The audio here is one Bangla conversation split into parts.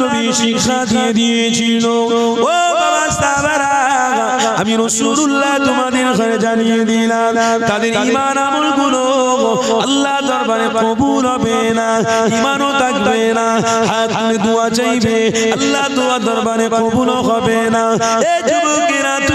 নবী শিক্ষা দিয়ে দিয়েছিল। ও আমি রসুল্লাহ তোমাদের ঘরে জানিয়ে দিলাম, তাদের ইমান আমলগুলো আল্লাহ দরবারে কবুল হবে না ইমানও থাকবে না, হাত দোয়া চাইবে, আল্লাহ দোয়া দরবারে কবুল হবে না।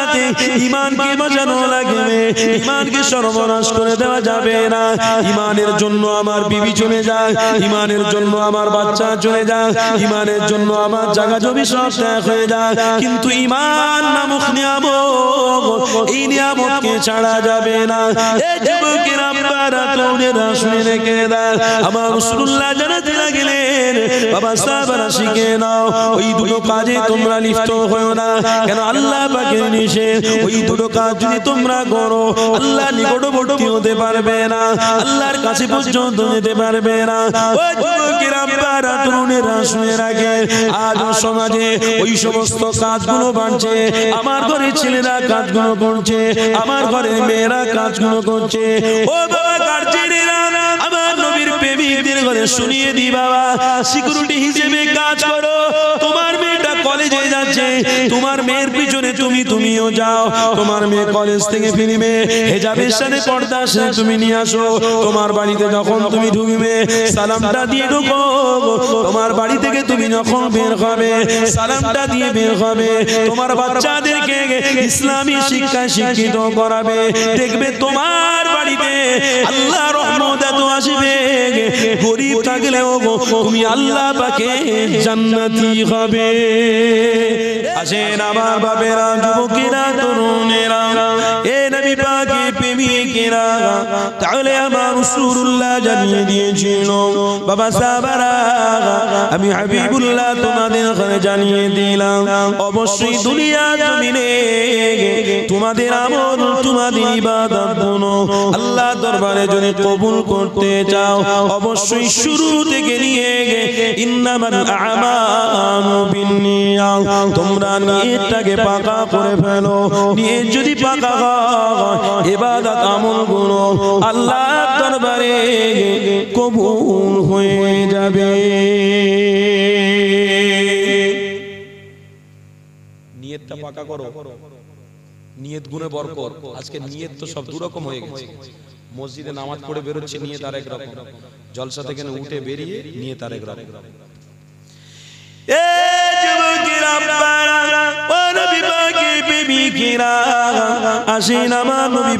জামানাতে ইমানকে বাঁচানো লাগবে? ইমানকে সর্বনাশ করে দেওয়া যাবে না? ইমানের জন্য আমার বিবি চলে যায় ইমানের জন্য আমার বাচ্চা চলে যায় ইমানের জন্য আমার জায়গা জমি সব ত্যাগ হয়ে যায়। কিন্তু ইমান নামক নিয়ামত এই নিয়ামতকে ছাড়া যাবে না। যুবকেরা আপনারা তরুণেরা শুনে রেখে দেন আমার রাসূলুল্লাহ জানাতে লাগলেন বাবা সাহাবারা শিখে নাও, ওই দুটো কাজে তোমরা লিপ্ত হও না। কেন আল্লাহ পাকের নিষেধ ওই দুটো কাজ যদি তোমরা করো, আল্লাহ পারবে না, আল্লাহর কাছে পর্যন্ত পারবে না। আমার ছেলেরা কাজগুলো করছে, আমার ঘরে মেয়েরা কাজগুলো করছে। ও বাবা আমার নবীর ঘরে শুনিয়ে দি বাবা সিকিউরিটি হিসেবে কাজ করো। তোমার মেয়েটা কলেজে যাচ্ছে। তোমার মেয়ের পিছনে তুমি তুমিও যাও। তোমার মেয়ে কলেজ থেকে ফিরবে। হেজাবের সাথে পর্দা সে তুমি নিয়ে আসো। তোমার বাড়িতে যখন তুমি ঢুকবে, সালামটা দিয়ে ঢুকো। তোমার বাড়ি থেকে তুমি যখন বের হবে, সালামটা দিয়ে বের হবে। তোমার বাচ্চাদেরকে ইসলামী শিক্ষা শিক্ষিত করাবে। দেখবে তোমার বাড়িতে আল্লাহ রহমত এত আসবে। গরিব থাকলেও তুমি আল্লাহ পাকে জান্নাতি হবে। আসেন আমার বাবেরা যুবকেরা তরুণেরা এ নবী পাকে তাহলে আমার রাসূলুল্লাহ জানিয়ে দিয়েছিল, বাবা সাহাবারা, আমি হাবিবুল্লাহ তোমাদের ঘরে জানিয়ে দিলাম, অবশ্যই দুনিয়া জমিনে তোমাদের আমল, তোমাদের ইবাদতগুলো আল্লাহ দরবারে যদি কবুল করতে চাও, অবশ্যই শুরু থেকে নিয়ে ইন্নামাল আমালু বিন্নিয়াত, তোমরা নিয়তটাকে পাকা করে ফেলো নিয়ত যদি পাকা হয় ইবাদত আমলগুলো আল্লাহ দরবারে কবুল হয়ে যাবে। নিয়তটা পাকা করো। নিয়ত গুণে বরকত। আজকে নিয়ত তো সব দুরকম হয়ে গেছে। মসজিদে নামাজ পড়ে বেরোচ্ছে, নিয়ত আরেক রকম। জলসা থেকে উঠে বেরিয়ে নিয়ত আরেক রকম এ যুবকেরা আপনারা, ও নবী পাকের প্রেমিকেরা, আমার নবী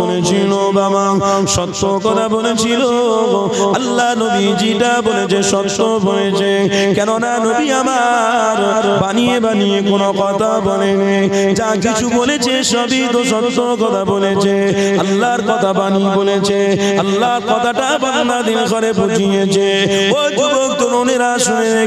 বলেছিল বাবা, সত্য কথা বলেছিল আল্লাহ নবী বলেছে? সত্য বলেছে। কেননা নবী আমার বানিয়ে বানিয়ে কোনো কথা বলেনি। যা কিছু বলেছে সবই তো সত্য কথা বলেছে। আল্লাহর কথা বানিয়ে বলেছে। আল্লাহর কথাটা বাংলা দিন করে বুঝিয়েছে। ও যুবক তরুণেরা, শুনে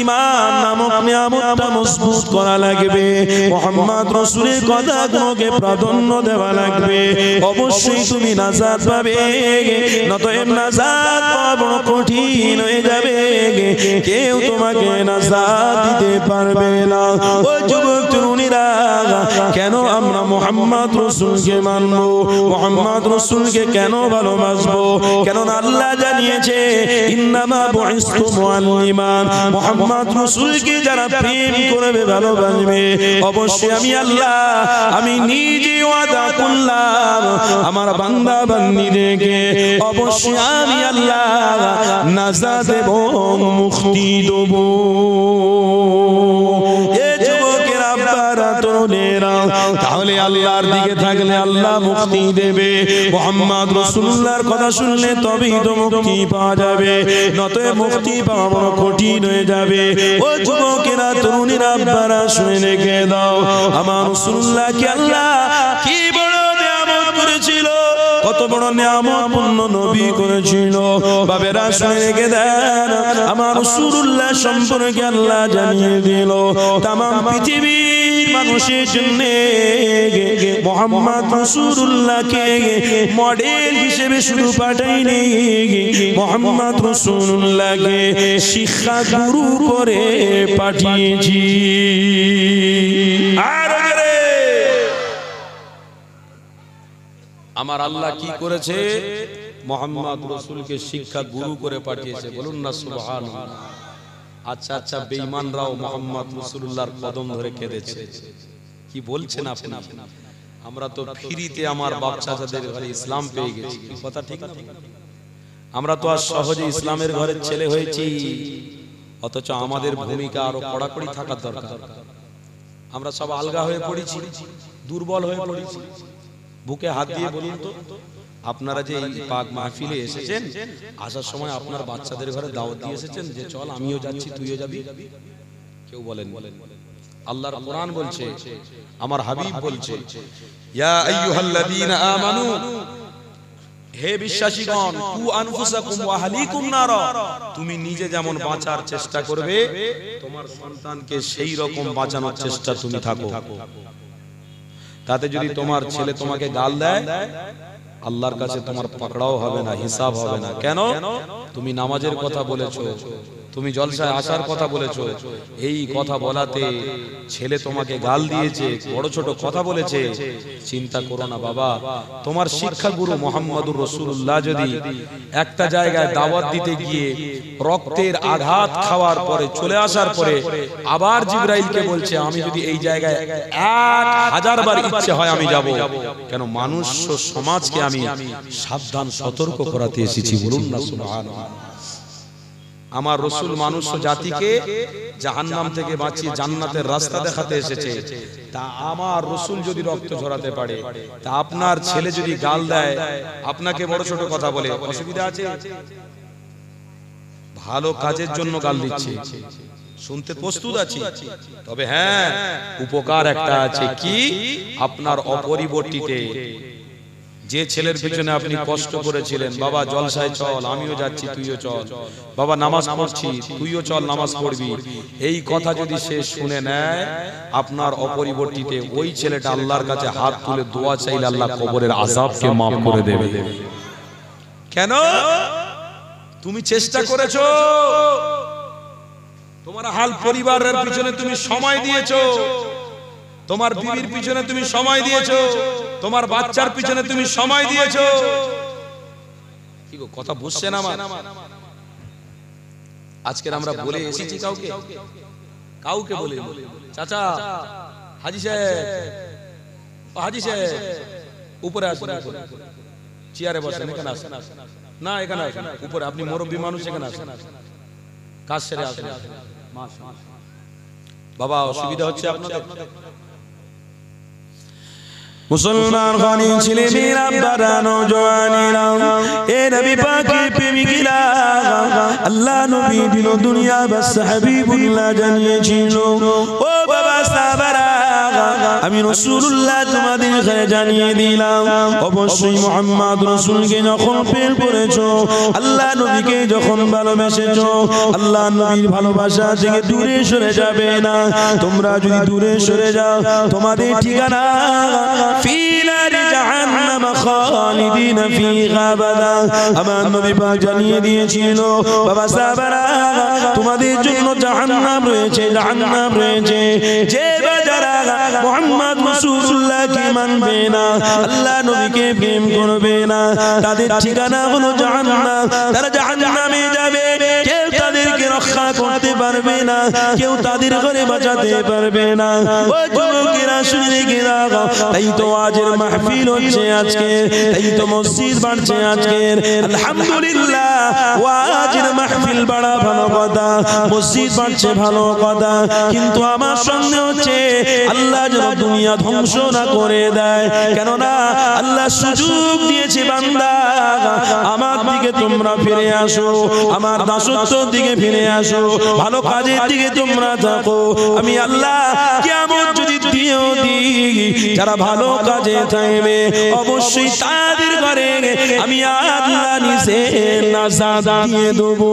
ইমান নামক নিয়ামতটা মজবুত করা লাগবে। মোহাম্মদ রসুলের কথাগুলোকে প্রাধান্য দেওয়া লাগবে। অবশ্যই তুমি নাজাত পাবে। নত এম নাজাত পাওয়া কঠিন হয়ে যাবে। কেউ তোমাকে নাজাত দিতে পারবে না। ও যুবক, তরুণীরা, কেন আমরা মোহাম্মদ রসুলকে মানবো? মোহাম্মদ রসুলকে কেন ভালোবাসবো? কেন আল্লাহ জানিয়েছে, ইন্নামা বুইস্তু মুআল্লিমান। মোহাম্মদ রসুলকে যারা প্রেম করবে ভালোবাসবে অবশ্যই আমি আল্লাহ আমি নিজে ওয়াদা করলাম আমার বান্দা বান্দিদেরকে অবশ্যই আমি আল্লাহ নাজা এবং মুক্তি দেবো। তাহলে আল্লাহর দিকে থাকলে আল্লাহ মুক্তি দেবে। মোহাম্মদ রসুল্লাহর কথা শুনলে তবেই তো মুক্তি পাওয়া যাবে। নতয়ে মুক্তি পাওয়া কঠিন হয়ে যাবে। ও যুবকেরা, তরুণীরা আব্বারা শুনে রেখে দাও। আমার রসুল্লাহকে আল্লাহ কি বড় নিয়ামত করেছিল? কত বড় নিয়ামত পূর্ণ নবী করেছিল। বাবেরা শুনে রেখে দেন, আমার রসুল্লাহ সম্পর্কে আল্লাহ জানিয়ে দিল তাম পৃথিবীর মানুষের জন্য মোহাম্মদ রসুল্লাহকে মডেল হিসেবে শুধু পাঠাইনি, মোহাম্মদ রসুল্লাহকে শিক্ষা গুরু করে পাঠিয়েছি। আর জোরে। আমার আল্লাহ কি করেছে? মোহাম্মদ রসুলকে শিক্ষা গুরু করে পাঠিয়েছে। বলুন না সুবহান আচ্ছা আচ্ছা বেঈমানরাও মোহাম্মদ রসুল্লাহর কদম ধরে কেঁদেছে। কি বলছেন আপনি? আমরা তো ফ্রিতে আমার বাচ্চাদের ঘরে ইসলাম পেয়ে গেছি। কথা ঠিক না? আমরা তো আর সহজে ইসলামের ঘরের ছেলে হয়েছি। অথচ আমাদের ভূমিকা আরও কড়াকড়ি থাকার দরকার। আমরা সব আলগা হয়ে পড়েছি দুর্বল হয়ে পড়েছি। বুকে হাত দিয়ে বলুন তো আপনারা যে এই পাক মাহফিলে এসেছেন আসার সময় আপনার বাচ্চাদের ঘরে দাওয়াত দিয়ে এসেছেন যে চল আমিও যাচ্ছি তুইও যাবি। কেউ বলেন আল্লাহর কোরআন বলছে আমার হাবিব বলছে ইয়া আইয়ুহাল্লাযীনা আমানু হে বিশ্বাসীগণ কু আনফুসাকুম ওয়া আহলিকুম নারা তুমি নিজে যেমন বাঁচার চেষ্টা করবে তোমার সন্তানকে সেই রকম বাঁচানোর চেষ্টা তুমি থাকো। তাতে যদি তোমার ছেলে তোমাকে গাল দেয় আল্লাহর কাছে তোমার পাকড়াও হবে না হিসাব হবে না। কেন? তুমি নামাজের কথা বলেছ। তুমি জলসায় আসার কথা বলেছ। এই কথা বলাতে ছেলে তোমাকে গাল দিয়েছে বড় ছোট কথা বলেছে। চিন্তা করো না বাবা তোমার শিক্ষা গুরু মোহাম্মদুর রসুল্লাহ যদি একটা জায়গায় দাওয়াত দিতে গিয়ে রক্তের আঘাত খাওয়ার পরে চলে আসার পরে আবার জিব্রাইলকে বলছে আমি যদি এই জায়গায় এক হাজার বার ইচ্ছে হয় আমি যাব। কেন মানুষ ও সমাজকে আমি সাবধান সতর্ক করাতে এসেছি। বলুন না সুবহানাল্লাহ। আমার রসুল মানুষ জাতিকে জাহান্নাম থেকে বাঁচিয়ে জান্নাতের রাস্তা দেখাতে এসেছে। তা আমার রসুল যদি রক্ত ঝরাতে পারে তা আপনার ছেলে যদি গাল দেয় আপনাকে বড় ছোট কথা বলে অসুবিধা আছে? ভালো কাজের জন্য গাল দিচ্ছে। শুনতে প্রস্তুত আছি। তবে হ্যাঁ উপকার একটা আছে কি? আপনার অপরিবর্তিতে। যে ছেলের পিছনে আপনি কষ্ট করেছিলেন বাবা জলসায় চল আমিও যাচ্ছি তুইও চল। বাবা নামাজ পড়ছি তুইও চল নামাজ পড়বি। এই কথা যদি সে শুনে নেয় আপনার অপরিবর্তিতে ওই ছেলেটা আল্লাহর কাছে হাত তুলে দোয়া চাইলে আল্লাহ কবরের আজাবকে মাফ করে দেবে। কেন? তুমি চেষ্টা করেছ। তোমার হাল পরিবারের পিছনে তুমি সময় দিয়েছ। তোমার বিবির পিছনে তুমি সময় দিয়েছ। তোমার বাচ্চার পিছনে তুমি সময় দিয়েছ। কি গো কথা বুঝছেন আমার? আজকের আমরা বলে এসেছি কাউকে? কাউকে? বলে চাচা হাজি সাহেব। হাজি সাহেব। উপরে আসুন চেয়ারে বসেন এখানে আসেন। না এখানে আসেন। উপরে আপনি মুরব্বী মানুষ এখানে আসেন। কাজ সেরে আসেন। বাবা অসুবিধা হচ্ছে আপনাদের। মুসলমান খানি ছেলে মেয়েরা বারা নজওয়ানেরা এ নবী পাকের প্রেমিকেরা আল্লাহ নবী দিল দুনিয়া বাস হাবিবুল্লাহ জানিয়েছিল ও বাবা সাহাবারা আমি রাসূলুল্লাহ তোমাদের কাছে জানিয়ে দিলাম। অবশ্যই মুহাম্মদ রাসূলকে যখন প্রেম করেছ, আল্লাহ নবীকে যখন ভালোবেসেছো, আল্লাহ নবীর ভালোবাসা থেকে দূরে সরে যাবে না। তোমরা যদি দূরে সরে যাও, তোমাদের ঠিকানা ফি নারি জাহান্নাম খালিদিন ফিহা আবাদা আমার নবী পাক জানিয়ে দিয়েছিল, বাবা সাহাবারা, তোমাদের জন্য জাহান্নাম রয়েছে জাহান্নাম রয়েছে। যে বাজারা মুহাম্মদ রাসূলুল্লাহকে মানবে না। আল্লাহ নবীকে প্রেম করবে না। তাদের ঠিকানা হলো জাহান্নাম। তারা জাহান্নামে যাবে। কেউ তাদেরকে রক্ষা করতে পারবে না। কেউ তাদের ঘরে বাঁচাতে পারবে না। দুনিয়া ধ্বংস না করে দেয়। কেননা, আল্লাহ সুযোগ দিয়েছে বান্দা। আমার দিকে তোমরা ফিরে আসো। আমার দাসত্বর দিকে ফিরে আসো। ভালো কাজের দিকে তোমরা থাকো। আমি আল্লাহ কেমন যদি দিও দিই যারা ভালো কাজে থাকবে অবশ্যই তাদের ঘরে আমি আল্লাহ নিজে না দিয়ে দেবো।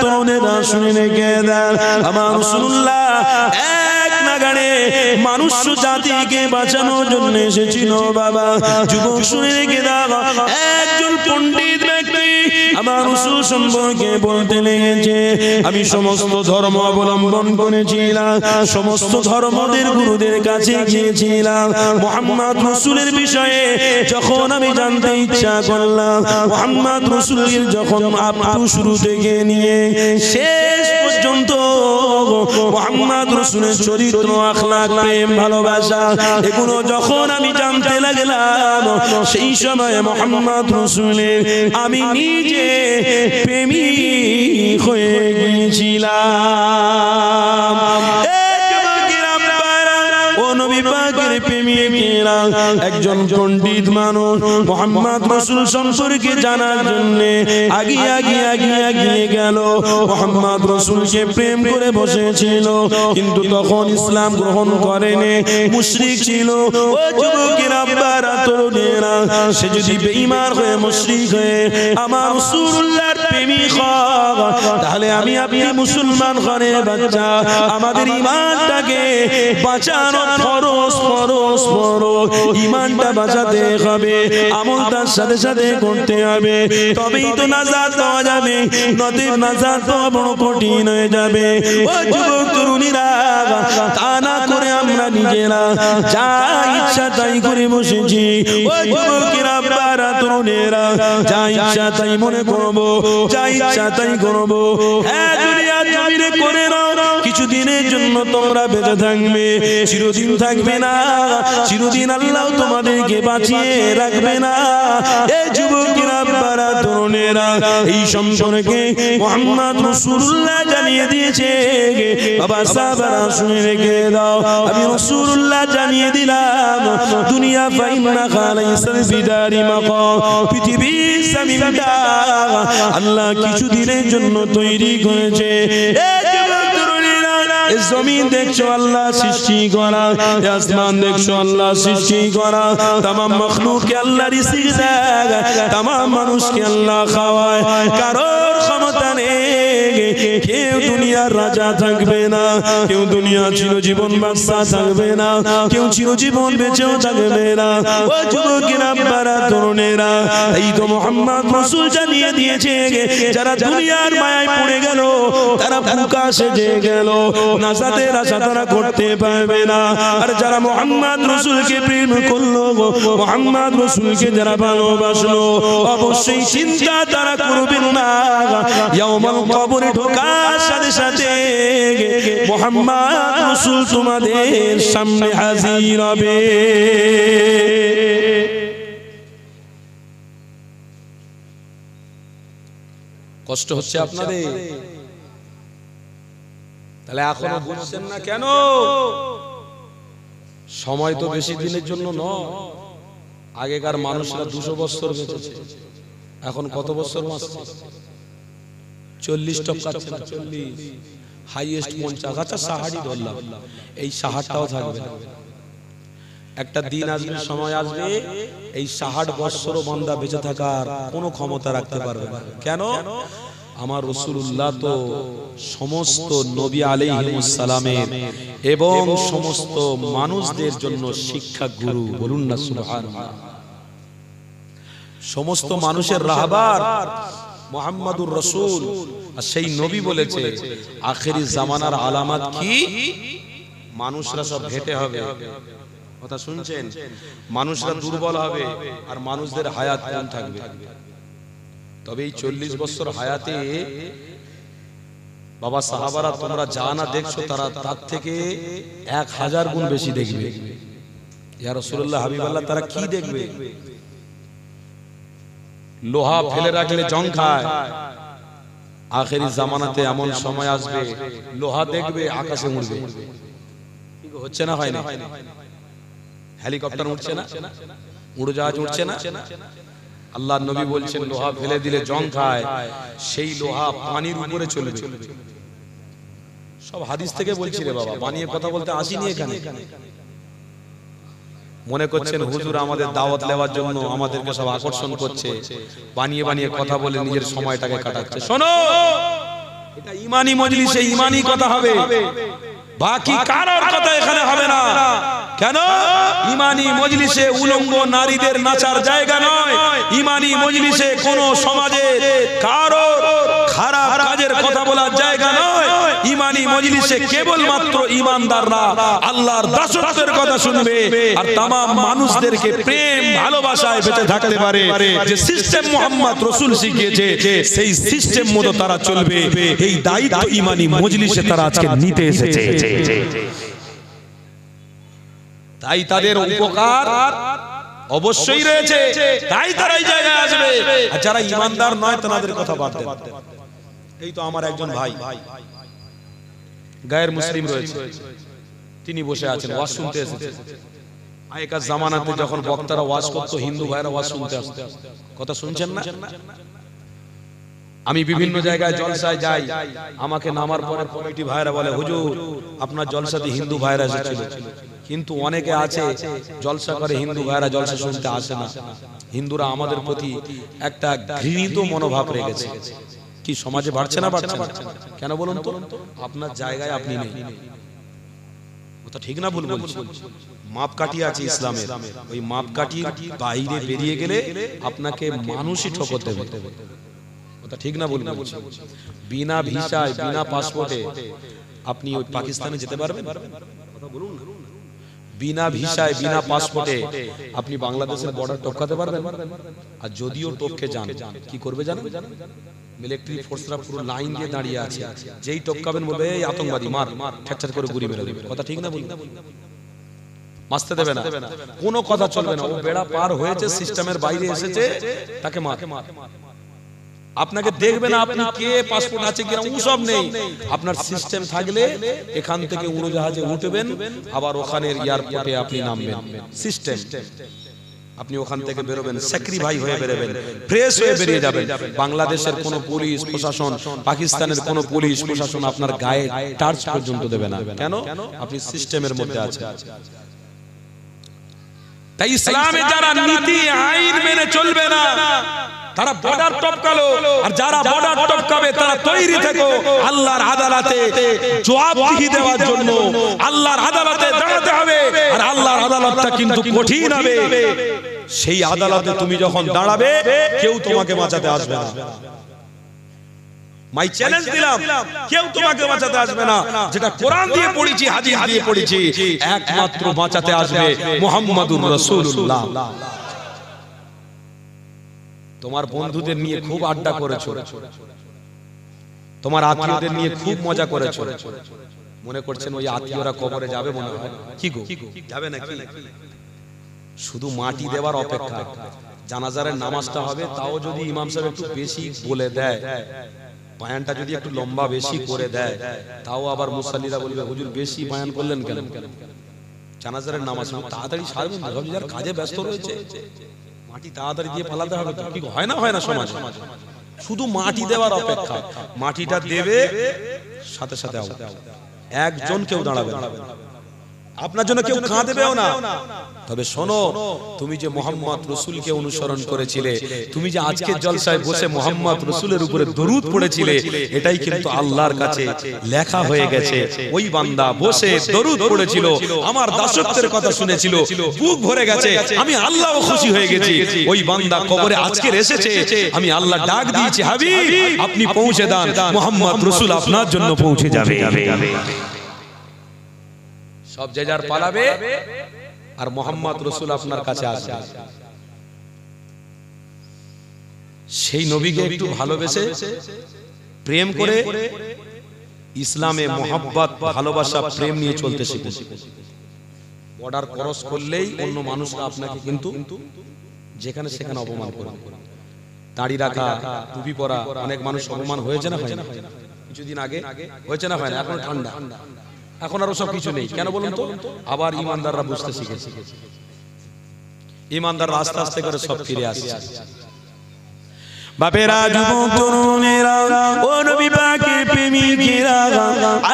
তরুণেরা শুনে রেখে দেন আমার রসুল্লাহ এক নাগাড়ে মানুষ জাতিকে বাঁচানোর জন্য এসেছিল বাবা। যুবক শুনে রেখে দাও একজন পণ্ডিত ব্যক্তি আমার রসুল সম্পর্কে বলতে লেগেছে, আমি সমস্ত ধর্ম অবলম্বন করেছিলাম, সমস্ত ধর্মদের গুরুদের কাছে গিয়েছিলাম। মোহাম্মদ রসুলের বিষয়ে যখন আমি জানতে ইচ্ছা করলাম, মোহাম্মদ রসুলের যখন আপটু শুরু থেকে নিয়ে শেষ পর্যন্ত মোহাম্মদ রসুলের চরিত্র আখলাক প্রেম, ভালোবাসা এগুলো যখন আমি জানতে লাগলাম, সেই সময় মোহাম্মদ রসুলের আমি নিজে প্রেমী হয়ে গিয়েছিলাম ও নবী পাকের প্রেমিকেরা একজন পণ্ডিত মানুষ, মোহাম্মদ সম্পর্কে জানার জন্য আগিয়ে গেল। মোহাম্মদ রসুলকে প্রেম করে বসেছিল, কিন্তু তখন ইসলাম গ্রহণ করেনি, মুশরিক ছিল। ও যুবকেরা তরুণেরা সে যদি হয়ে মুশরিক হয়ে আমার প্রেমিক তাহলে আমি আপনি মুসলমান ঘরের বাচ্চা, আমাদের ইমানটাকে বাঁচানো ফরজ ফরজ ফরজ ইমানটা বাঁচাতে হবে আমল তার সাথে সাথে করতে হবে। তবেই তো নাজাত পাওয়া যাবে, নদীর নাজাত পাওয়া কঠিন হয়ে যাবে। তরুণীরা, তা না করে আমরা নিজেরা যা ইচ্ছা তাই করে বসেছি। তরুণেরা, যা ইচ্ছা তাই মনে করব, যা ইচ্ছা তাই করব। হ্যাঁ কিছুদিনের জন্য তোমরা বেঁচে থাকবে, চিরদিন থাকবে না। চিরদিন আল্লাহ তোমাদেরকে বাঁচিয়ে রাখবে না। এই যুবকেরা বারা তরুণেরা, এই সম্পর্কে মোহাম্মদ রসুল্লাহ জানিয়ে দিয়েছে। বাবা, সাহাবারা শুনে রেখে দাও। আমি রসুল্লাহ জানিয়ে দিলাম, দুনিয়া ফাইন্না খালাইসাল বিদারি মাকাম। পৃথিবীর জমিনটা আল্লাহ কিছুদিনের জন্য তৈরি করেছে। এ জমিন দেখছ আল্লাহ সৃষ্টি করা এ আসমান দেখছ আল্লাহ সৃষ্টি করা তাম মখলুককে আল্লাহ রিজিক দেয় তাম মানুষকে আল্লাহ খাওয়ায় কারোর ক্ষমতা নেই কেউ দুনিয়ার রাজা থাকবে না, কেউ দুনিয়া চিরজীবন বাদশা থাকবে না, কেউ চিরজীবন বেঁচেও থাকবে না। ও তরুণেরা, এই তো মোহাম্মদ রসুল জানিয়ে দিয়েছে যারা দুনিয়ার মায়ায় পড়ে গেল, তারা গেল। তারা করতে পারবে না। আর যারা মোহাম্মদ রসুলকে প্রেম করল মোহাম্মদ রসুলকে যারা ভালোবাসলো, অবশ্যই চিন্তা তারা করবেন না। ইয়াউমাল কবরে সাথে সাথে তোমাদের সামনে হাজির হবে? কষ্ট হচ্ছে আপনাদের? তাহলে এখনও বুঝছেন না কেন? সময় তো বেশি দিনের জন্য নয়। আগেকার মানুষরা দুশো বছর বেঁচেছে। এখন কত বছর বাঁচছে? চল্লিশ টপকাচ্ছে না চল্লিশ। হাইয়েস্ট পঞ্চাশ আচ্ছা সাহারি ধরলাম। এই সাহারটাও থাকবে একটা দিন আসবে সময় আসবে। এই ষাট বৎসর বান্দা বেঁচে থাকার কোনো ক্ষমতা রাখতে পারবে না। কেন? আমার রসুল্লাহ তো সমস্ত নবী আলাইহিমুসসালামের এবং সমস্ত মানুষদের জন্য শিক্ষা গুরু। বলুন না সমস্ত মানুষের রাহবার। মোহাম্মদুর রসুল। আর সেই নবী বলেছে, আখেরি জামানার আলামত কি? মানুষরা সব ঘেটে হবে। কথা শুনছেন? মানুষরা দুর্বল হবে আর মানুষদের হায়াত কম থাকবে। তবে এই চল্লিশ বছর হায়াতে বাবা সাহাবারা তোমরা যা না দেখছ, তারা তার থেকে এক হাজার গুণ বেশি দেখবে। ইয়া রসুল্লাহ হাবিবাল্লাহ, তারা কি দেখবে? লোহা ফেলে রাখলে জং খায়। আখেরি জামানাতে এমন সময় আসবে লোহা দেখবে আকাশে উড়বে। হচ্ছে না হয় না হেলিকপ্টার উঠছে না? উড়োজাহাজ উঠছে না? আল্লাহ নবী বলছেন লোহা ফেলে দিলে জং খায়। সেই লোহা পানির উপরে চলবে। সব হাদিস থেকে বলছি রে বাবা বানিয়ে কথা বলতে আসিনি এখানে। মনে করছেন হুজুর আমাদের দাওয়াত নেওয়ার জন্য আমাদেরকে সব আকর্ষণ করছে। বানিয়ে বানিয়ে কথা বলে নিজের সময়টাকে কাটাচ্ছে। শোনো! এটা ইমানি মজলিসে ইমানি কথা হবে। বাকি কারোর কথা এখানে হবে না। কেন? ইমানি মজলিসে উলঙ্গ নারীদের নাচার জায়গা নয়। ইমানি মজলিসে কোন সমাজে কারও খারাপ কাজের কথা বলার জায়গা নয়। ইমানি মজলিসে কেবলমাত্র ইমানদাররা আল্লাহর দাসত্বের কথা শুনবে আর তামাম মানুষদেরকে প্রেম, ভালোবাসায় বেঁচে থাকতে পারে। যে সিস্টেম মোহাম্মদ রসুল শিখিয়েছে, সেই সিস্টেম মতো তারা চলবে। এই দায়িত্ব ইমানি মজলিসে তারা আজকে নিতে এসেছে। তাই তাদের উপকার অবশ্যই রয়েছে। তাই তারা এই জায়গায় আসবে। আর যারা ইমানদার নয়, তাদের কথা বাদ এই তো আমার একজন ভাই। গায়ের মুসলিম রয়েছে। তিনি বসে আছেন ওয়াজ শুনতে এসেছেন আগেকার জামানাতে যখন বক্তারা ওয়াজ করতো হিন্দু ভাইরা ওয়াজ শুনতে আসতো। কথা শুনছেন না? আমি বিভিন্ন জায়গায় জলসায় যাই। আমাকে নামার পরে কমিটি ভাইরা বলে হুজুর আপনার জলসাতে হিন্দু ভাইরা এসেছিল। কিন্তু অনেকে আছে জলসা করে হিন্দু ভাইরা জলসা শুনতে আসে না। হিন্দুরা আমাদের প্রতি একটা ঘৃণিত মনোভাব রেখেছে। কি সমাজে বাড়ছে না বাড়ছে না কেন বলুন তো? আপনার জায়গায় আপনি নেই। ওটা ঠিক না ভুল বলছি মাপকাঠি আছে ইসলামের। ওই মাপকাঠি বাইরে বেরিয়ে গেলে আপনাকে মানুষই ঠকর দেবে। ওটা ঠিক না ভুল বলছি বিনা ভিসায় বিনা পাসপোর্টে আপনি ওই পাকিস্তানে যেতে পারবেন? কথা বলুন। বিনা ভিসায় বিনা পাসপোর্টে আপনি বাংলাদেশের বর্ডার টপকাতে পারবেন? আর যদিও টপকে যান। কি করবে জানেন? মিলিটারি ফোর্সরা পুরো লাইন দিয়ে দাঁড়িয়ে আছে। যেই টপকাবেন বলবে, এই আতঙ্কবাদী, মার ঠ্যাকঠাক করে গুলি মেরে দেবে। কথা ঠিক না বলি মাসতে দেবে না। কোনো কথা চলবে না। ও বেড়া পার হয়েছে, সিস্টেমের বাইরে এসেছে, তাকে মার। আপনাকে দেখবে না, আপনি কে, পাসপোর্ট আছে কিনা সব নেই। আপনার সিস্টেম থাকলে এখান থেকে উড়োজাহাজে উঠবেন, আবার ওখানের এয়ারপোর্টে আপনি নামবেন। সিস্টেম। আপনি ওখান থেকে বেরোবেন স্যাক্রিফাই হয়ে বেরোবেন ফ্রেশ হয়ে বেরিয়ে যাবেন। বাংলাদেশের কোন পুলিশ প্রশাসন পাকিস্তানের কোন পুলিশ প্রশাসন আপনার গায়ে টার্চ পর্যন্ত দেবে না। কেন? আপনি সিস্টেমের মধ্যে আছেন। তাই ইসলামে যারা নীতি আইন মেনে চলবে না। তারা বর্ডার টপকালো। আর যারা বর্ডার টপকাবে, তারা তৈরি থেকো। আল্লাহর আদালতে জবাবদিহি দেওয়ার জন্য। আল্লাহর আদালতে দাঁড়াতে হবে। আর আল্লাহর আদালতটা কিন্তু কঠিন হবে। সেই আদালতে তুমি যখন দাঁড়াবে, কেউ তোমাকে বাঁচাতে আসবে না। মাই চ্যালেঞ্জ দিলাম, কেউ তোমাকে বাঁচাতে আসবে না। যেটা কোরআন দিয়ে পড়েছি, হাদিস দিয়ে পড়েছি, একমাত্র বাঁচাতে আসবে মুহাম্মাদুর রাসূলুল্লাহ। তোমার বন্ধুদের নিয়ে খুব আড্ডা করেছ। তোমার আত্মীয়দের নিয়ে খুব মজা করেছ। মনে করছেন ওই আত্মীয়রা কবরে যাবে মনে হয়? কি গো? যাবে নাকি? শুধু মাটি দেওয়ার অপেক্ষা। জানাজারের নামাজটা হবে তাও যদি ইমাম সাহেব একটু বেশি বলে দেয় বায়ানটা যদি একটু লম্বা বেশি করে দেয় তাও আবার মুসাল্লিরা বলবে হুজুর বেশি বায়ান করলেন কেন? জানাজারের নামাজ তাড়াতাড়ি সারবেন কাজে ব্যস্ত রয়েছে। মাটি তাড়াতাড়ি দিয়ে পালাতে হবে কি হয় না হয় না সমাজ? শুধু মাটি দেওয়ার অপেক্ষা। মাটিটা দেবে সাথে সাথে একজন কেউ দাঁড়াবে না। আপনার জন্য কেউ কাঁদবেও না। তবে শোনো তুমি যে মোহাম্মদ রসুলকে অনুসরণ করেছিলে তুমি যে আজকে জলসায় বসে মোহাম্মদ রসুলের উপরে দরুদ পড়েছিলে এটাই কিন্তু আল্লাহর কাছে লেখা হয়ে গেছে ওই বান্দা বসে দরুদ পড়েছিল আমার দাসত্বের কথা শুনেছিল বুক ভরে গেছে আমি আল্লাহও খুশি হয়ে গেছি ওই বান্দা কবরে আজকের এসেছে আমি আল্লাহ ডাক দিয়েছি হাবিব আপনি পৌঁছে দেন মোহাম্মদ রসুল আপনার জন্য পৌঁছে যাবে। সব যে যার পালাবে আর মোহাম্মদ রসুল আপনার কাছে আসবে। সেই নবীকে একটু ভালোবেসে প্রেম করে ইসলামে মোহাব্বত ভালোবাসা প্রেম নিয়ে চলতে শিখুন। বর্ডার ক্রস করলেই অন্য মানুষরা আপনাকে কিন্তু যেখানে সেখানে অপমান করবে। দাড়ি রাখা টুপি পরা অনেক মানুষ অপমান হয়েছে না হয় না কিছুদিন আগে হয়েছে না হয় না এখন ঠান্ডা। এখন আর সব কিছু নেই। কেন বলুন তো? আবার ইমানদাররা বুঝতে শিখেছে। ইমানদাররা আস্তে আস্তে করে সব ফিরে আসছে। বাপেরা যুবক তরুণেরা ও নবী পাকের প্রেমিকেরা,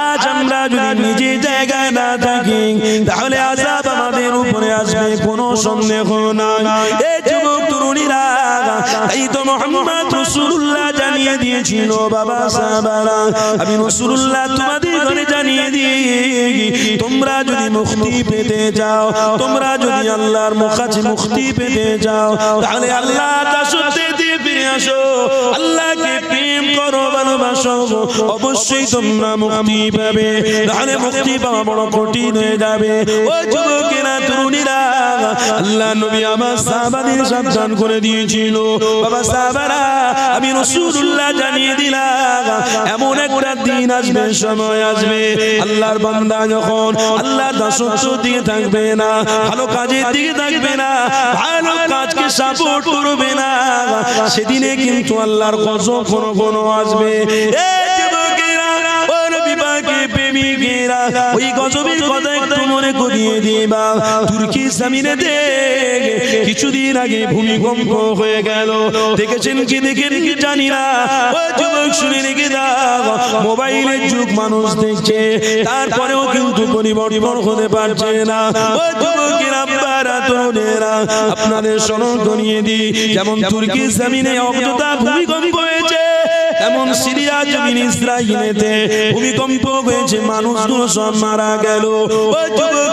আজ আমরা যদি নিজে জায়গায় না থাকি, তাহলে আজাব আমাদের উপরে আসবে, কোনো সন্দেহ নাই। দিয়েছিল বাবা সাহাবারা। আমি রাসূলুল্লাহ তোমাদের ঘরে জানিয়ে দিই, তোমরা যদি মুক্তি পেতে যাও তোমরা যদি আল্লাহর মুখাছে মুক্তি পেতে যাও তাহলে আল্লাহ দাসত্বে দিয়ে ফিরে আসো। আল্লাহকে প্রেম করো, ভালোবাসো, অবশ্যই তোমরা মুক্তি পাবে। তাহলে মুক্তি পাওয়া বড় কঠিন হয়ে যাবে। ও যুবকেরা, তরুণীরা, আল্লাহ নবী আমার সাহাবাদের সাবধান করে দিয়েছিল। বাবা সাহাবারা, আমি রাসূলুল্লাহ জানিয়ে দিলাম এমন একটা দিন আসবে, সময় আসবে। আল্লাহর বান্দা যখন আল্লাহ দাসত্ব দিয়ে থাকবে না, ভালো কাজের দিকে থাকবে না, ভালো কাজকে সাপোর্ট করবে না, সেদিনে কিন্তু আল্লাহর গজব কোন কোন আসবে। ওই গজবের কথা একটু মনে করিয়ে দিবা। তুর্কি জামিনে দেখ কিছুদিন আগে ভূমিকম্প হয়ে গেল। দেখেছেন কি জানি না। শুনে মোবাইলের যুগ মানুষ দেখছে, তারপরেও কিন্তু পরিবর্তন হতে পারছে না। আপনাদের স্মরণ করিয়ে দিই। যেমন তুর্কি জামিনে অবজতা ভূমিকম্প হয়েছে এমন সিরিয়া জমিন ইসরায়েলেতে ভূমিকম্প হয়েছে, মানুষগুলো সব মারা গেল।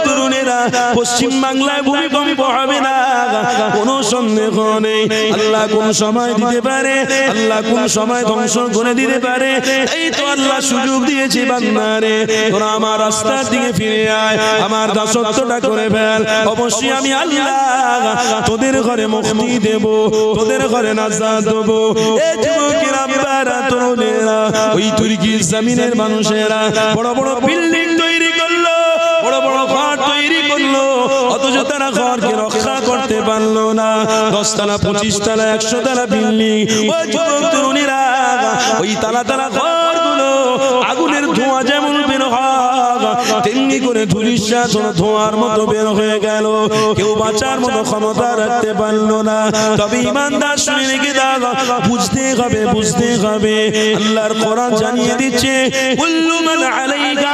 তরুণেরা পশ্চিম বাংলায় ভূমিকম্প হবে না। কোনো সন্দেহ নেই। আল্লাহ কোন সময় দিতে পারে? আল্লাহ কোন সময় ধ্বংস করে দিতে পারে? এই তো আল্লাহ সুযোগ দিয়েছে বান্দারে। তোরা আমার রাস্তার দিকে ফিরে আয়, আমার দাসত্বটা করে ফেল। অবশ্যই আমি আল্লাহ তোদের ঘরে মুক্তি দেব, তোদের ঘরে নাজাত দেব। এই যুবকেরা তরুণেরা, ওই মানুষেরা বড় বড় বিল্ডিং তৈরি করল, বড় বড় ঘর তৈরি করল, অথচ তারা ঘরকে রক্ষা করতে পারল না। একশো তলা বিল্ডিং। ওই ওই তালা তালা ঘরগুলো, আগুনের ধোঁয়া যেমন বের হয় তেমনি করে ধুলিশ্বাস ধোঁয়ার মতো বের হয়ে গেল। কেউ বাঁচার মতো ক্ষমতা রাখতে পারল না। তবে ইমানদার শুনে রেখে বুঝতে হবে বুঝতে হবে। আল্লাহর কোরআন জানিয়ে দিচ্ছে, কুল্লু আলাইকা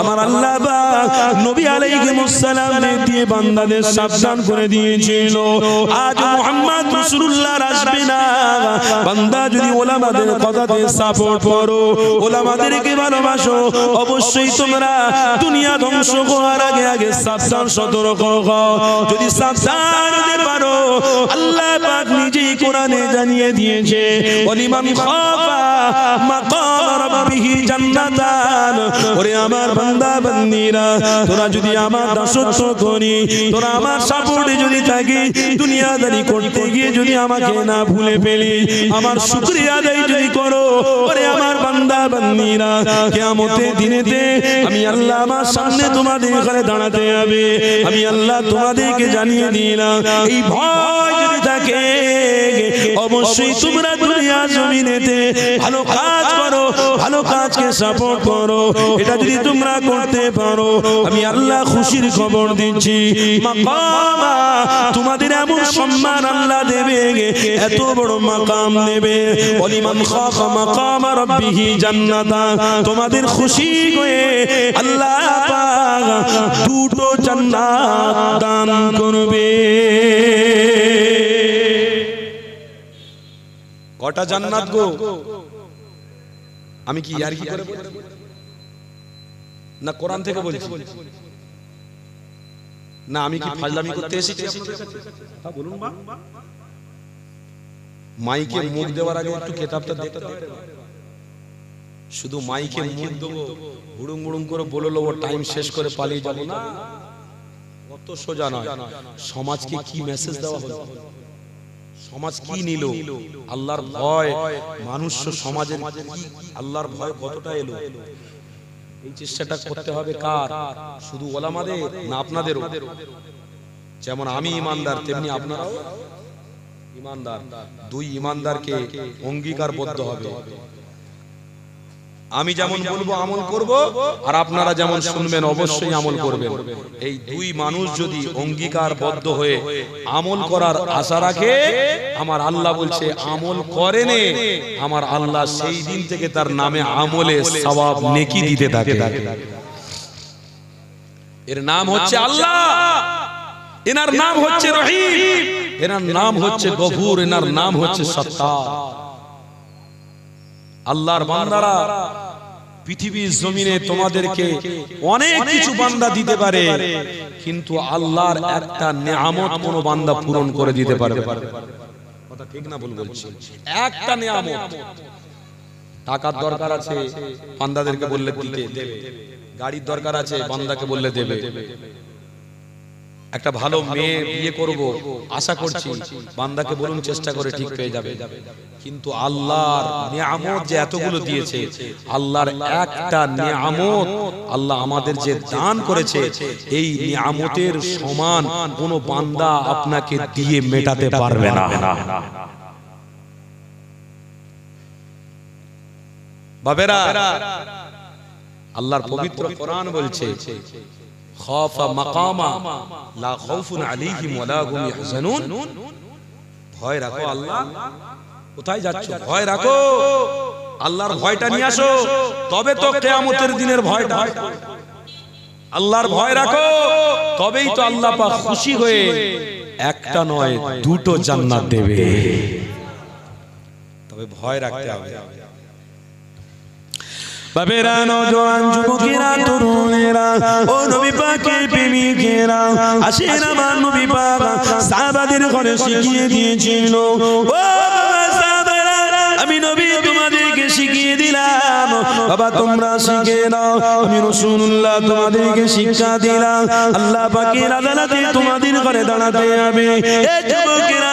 আমার আল্লাহ পাক নবী আলাইহিস সালাম দিয়ে বান্দাদের সাবধান করে দিয়েছিল। আজ মুহাম্মদ রাসূলুল্লাহ আসবে না। বান্দা, যদি ওলামাদের কথাতে সাপোর্ট করো, ওলামাদেরকে ভালোবাসো, অবশ্যই তোমরা দুনিয়া ধ্বংস হওয়ার আগে আগে সাবধান, সতর্ক হও। যদি সাবধান হতে পারো, আল্লাহ পাক নিজেই কোরআনে জানিয়ে দিয়েছে, ওলিমান খাফা মাকাম রাব্বিহি জান্নাতান। ওরে আমার বান্দা বান্দিরা তোরা যদি আমার দাসত্ব করি তোরা আমার সাপোর্টে যদি থাকি দুনিয়াদারি করতে গিয়ে যদি আমাকে না ভুলে ফেলি আমার শুকরিয়া আদায় যদি করো ওরে আমার বান্দা বান্দিরা কিয়ামতের দিনেতে আমি আল্লাহ আমার সামনে তোমাদের এখানে দাঁড়াতে হবে। আমি আল্লাহ তোমাদেরকে জানিয়ে দিলাম এই ভয় যদি থাকে অবশ্যই তোমরা দুনিয়া জমিনেতে ভালো কাজ করো, ভালো কাজকে সাপোর্ট করো। এটা যদি তোমরা করতে পারো, আমি আল্লাহ খুশির খবর দিচ্ছি। তোমাদের এমন সম্মান আল্লাহ দেবে এত বড় মাকাম দেবে অলিমান খাফা মাকাম রাব্বিহি জান্নাতা। তোমাদের খুশি হয়ে আল্লাহ দুটো জান্নাত দান করবে। কটা জান্নাত গো? আমি কি ইয়ার কি করে? না কোরআন থেকে বলছি। না আমি কি ফাজলামি করতে এসেছি? বলুন মাইকে মুখ দেওয়ার আগে একটু কেতাবটা দেখতে। শুধু মাইকে মুখ দেবো হুড়ুম হুড়ুম করে বলে নেব টাইম শেষ করে পালিয়ে যাব না। অত সোজা নয়। সমাজকে কি মেসেজ দেওয়া হলো? সমাজ কি নিল? আল্লাহর ভয় মানুষ সমাজের কি? আল্লাহর ভয় কতটা এলো? এই চেষ্টাটা করতে হবে কার? শুধু ওলামাদের না আপনাদেরও? যেমন আমি ইমানদার তেমনি আপনারাও? ইমানদার। দুই ইমানদারকে অঙ্গীকারবদ্ধ হবে। আমি যেমন বলব আমল করব আর আপনারা যেমন শুনবেন অবশ্যই আমল করবেন। এই দুই মানুষ যদি অঙ্গীকারবদ্ধ হয়ে আমল করার আশা রাখে আমার আল্লাহ বলছে আমল করেনে আমার আল্লাহ সেই দিন থেকে তার নামে আমলে সওয়াব নেকি দিতে থাকে। এর নাম হচ্ছে আল্লাহ। এনার নাম হচ্ছে রহিম। এনার নাম হচ্ছে গফুর এনার নাম হচ্ছে সত্তার। আল্লাহর বান্দারা পৃথিবীর জমিনে তোমাদেরকে অনেক কিছু বান্দা দিতে পারে কিন্তু আল্লাহর একটা নিয়ামত কোনো বান্দা পূরণ করে দিতে পারবে কথা ঠিক না ভুল বলছি। একটা নিয়ামত। টাকার দরকার আছে বান্দাদেরকে বললে দিতে। দেবে গাড়ির দরকার আছে বান্দাকে বললে দেবে। একটা ভালো মেয়ে বিয়ে করব আশা করছি বান্দাকে বলুন চেষ্টা করে ঠিক পেয়ে যাবে। কিন্তু আল্লাহর নিয়ামত যে এতগুলো দিয়েছে আল্লাহর একটা নিয়ামত আল্লাহ আমাদের যে দান করেছে এই নিয়ামতের সমান কোন বান্দা আপনাকে দিয়ে মেটাতে পারবে না। বাবেরা আল্লাহর পবিত্র কোরআন বলছে খাফা মাকামা লা খাউফুন আলাইহিম ওয়ালা হুম ইয়াহজানুন ভয় রাখো আল্লাহ। কোথায় যাচ্ছ? ভয় রাখো। আল্লাহর ভয়টা নিয়ে আসো। তবে তো কিয়ামতের দিনের ভয়টা। আল্লাহর ভয় রাখো। তবেই তো আল্লাহ পাক খুশি হয়ে একটা নয় দুটো জান্নাত দেবে। তবে ভয় রাখতে হবে। বাবেরা নজওয়ান যুবকেরা, তরুণেরা, ও নবী পাকের প্রেমিকেরা আসেন আমার নবী পাক সাহাবাদের ঘরে শিখিয়ে দিয়েছিল। ও আমি নবী তোমাদেরকে শিখিয়ে দিলাম। বাবা, তোমরা শিখে নাও। আমি রাসূলুল্লাহ তোমাদেরকে শিক্ষা দিলাম। আল্লাহ পাকের আদালতে তোমাদের ঘরে দাঁড়াতে হবে। এ যুবকেরা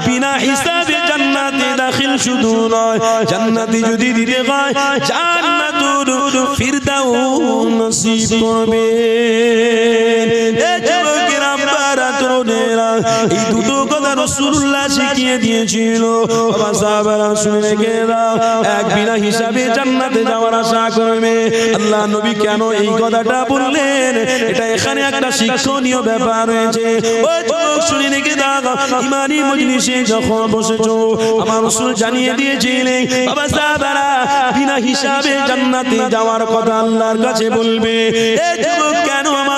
বিনা হিসাবে জান্নাতে দাখিল শুধু নয় জান্নাতি যদি দিতে হয় জান্নাতুর ফিরদাউস নসিব করবে এ যুবকেরা বারা তরুণেরা বোনেরা এই দুটো কথা রসুল্লাহ শিখিয়ে দিয়েছিল। বাবা সাহাবারা শুনে রেখে এক বিনা হিসাবে জান্নাতে যাওয়ার আশা করবে। আল্লাহ নবী কেন এই কথাটা বললেন? এটা এখানে একটা শিক্ষণীয় ব্যাপার রয়েছে। যখন বসেছো জানিয়ে দিয়েছিলেন জান্নাতে যাওয়ার কথা আল্লাহর কাছে বলবে। এ কেন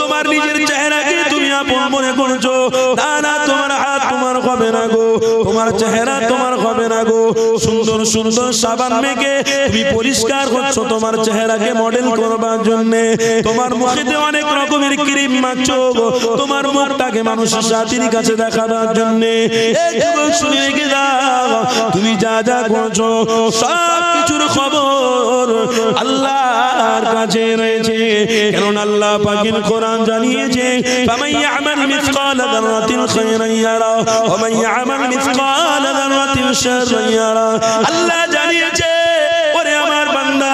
তোমার নিজের চেহারাকে তুমি আপন মনে করছ। না তোমার হাত তোমার হবে না গো। তোমার চেহারা তোমার হবে না গো। সুন্দর সুন্দর সাবান মেখে তুমি পরিষ্কার করছ তোমার চেহারাকে মডেল করবার জন্য। তোমার মুখেতে অনেক রকমের ক্রিম মাখছো তোমার মুখটাকে মানুষের সাথীর কাছে দেখাবার জন্য। তুমি যা যা করছ সব কিছুর খবর আল্লাহর কাছে রয়েছে। কারণ আল্লাহ পাকের কোরআন জানিয়েছে ফামান ইয়ামাল মিসকাল যাররাতিন খায়রান ইয়ারা ওয়া মান ইয়ামাল মিসকাল যাররাতিন শাররান ইয়ারা আল্লাহ জানিয়েছে ওরে আমার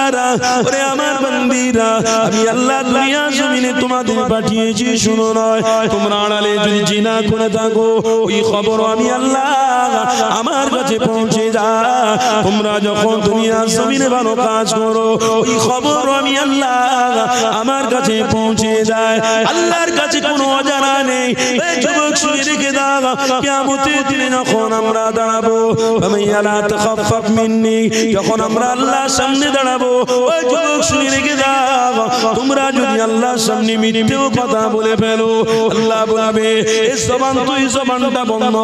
বান্দারা, ওরে আমার বান্দিরা, আমি আল্লাহ দুনিয়া জমিনে তোমাদের পাঠিয়েছি, শুনো নয়, তোমরা আড়ালে যদি জিনা করে থাকো, ওই খবর আমি আল্লাহ আমার কাছে পৌঁছে যা তোমরা যখন দুনিয়া জমিনে ভালো কাজ করো, ওই খবর আমি আল্লাহ আমার কাছে পৌঁছে যায় আল্লাহর কোনো অজানা নেই। যুবক শুনে রেখে দাও কিয়ামতের দিনে যখন আমরা দাঁড়াবো মিন্নি যখন আমরা আল্লাহর সামনে দাঁড়াবো ওই যুবক শুনে রেখে দাও তোমরা যদি আল্লাহর সামনে কথা বলে ফেলো আল্লাহ বলবে এই জবান তুই জবানটা বন্ধ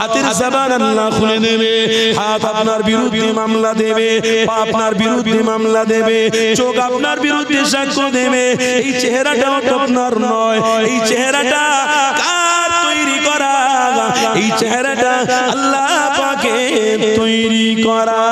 হাতের জবান আল্লাহ খুলে দেবে। হাত আপনার বিরুদ্ধে মামলা দেবে। পা আপনার বিরুদ্ধে মামলা দেবে। চোখ আপনার বিরুদ্ধে সাক্ষ্য দেবে। এই চেহারাটা আপনার নয় এই চেহারাটা কার তৈরি করা? এই চেহারাটা আল্লাহ পাকে তৈরি করা।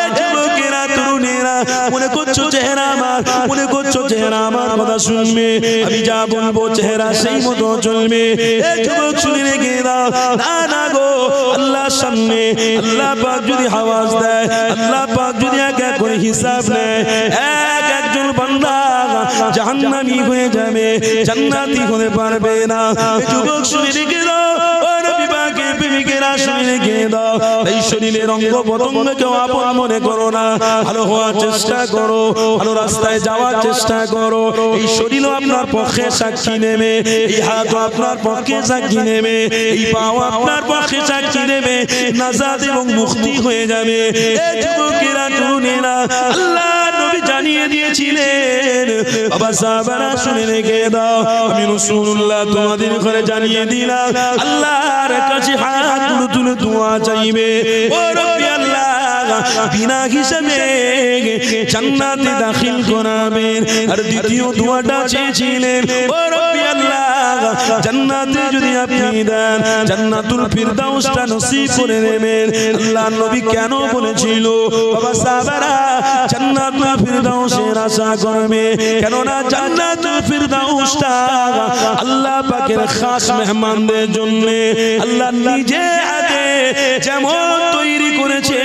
এ যুবকেরা, তরুণেরা, মনে করছ চেহারা আমার? মনে করছ চেহারা আমার কথা শুনবে? আমি যা বলব চেহারা সেই মতো চলবে। এ যুবক, শুনে রেখে দাও। না না গো আল্লাহ সামনে আল্লাহ পাক যদি হাওয়াজ দেয়, আল্লাহ পাক যদি এক এক করে হিসাব নেয়, এক একজন বান্দা জাহান্নামী হয়ে যাবে, জান্নাতি হতে পারবে না। যুবক শুনে রেখে দাও শুনে দাও। এই শরীরের অঙ্গ আপন মনে করো না, ভালো হওয়ার চেষ্টা করো, ভালো রাস্তায় যাওয়ার চেষ্টা করো। এই শরীরও আপনার পক্ষে সাক্ষী নেবে, এই হাতও আপনার পক্ষে সাক্ষী নেবে, এই পাও আপনার পক্ষে সাক্ষী নেবে নাজাদ এবং মুক্তি হয়ে যাবে। যুবকেরা তরুণেরা আল্লাহ নবী জানিয়ে দিয়েছিলেন। বাবা সাহাবারা শুনে রেখে দাও, আমি রাসূলুল্লাহ তোমাদের ঘরে জানিয়ে দিলাম, আল্লাহর কাছে হাত তুলে তুলে দোয়া চাইবে। ও রব্বি আল্লাহ আর দ্বিতীয় দোয়াটা চেয়েছিলেন, ও জান্নাতে যদি আপনি দেন, জান্নাতুল ফিরদাউসটা নসিব করে নেবেন। আল্লাহ নবী কেন বলেছিল, বাবা সাহাবারা, জান্নাতুল ফিরদাউসের আশা করবে। কেননা জান্নাতুল ফিরদাউসটা আল্লাহ পাকের খাস মেহমানদের জন্য, আল্লাহ নিজে আগে যেমন তৈরি করেছে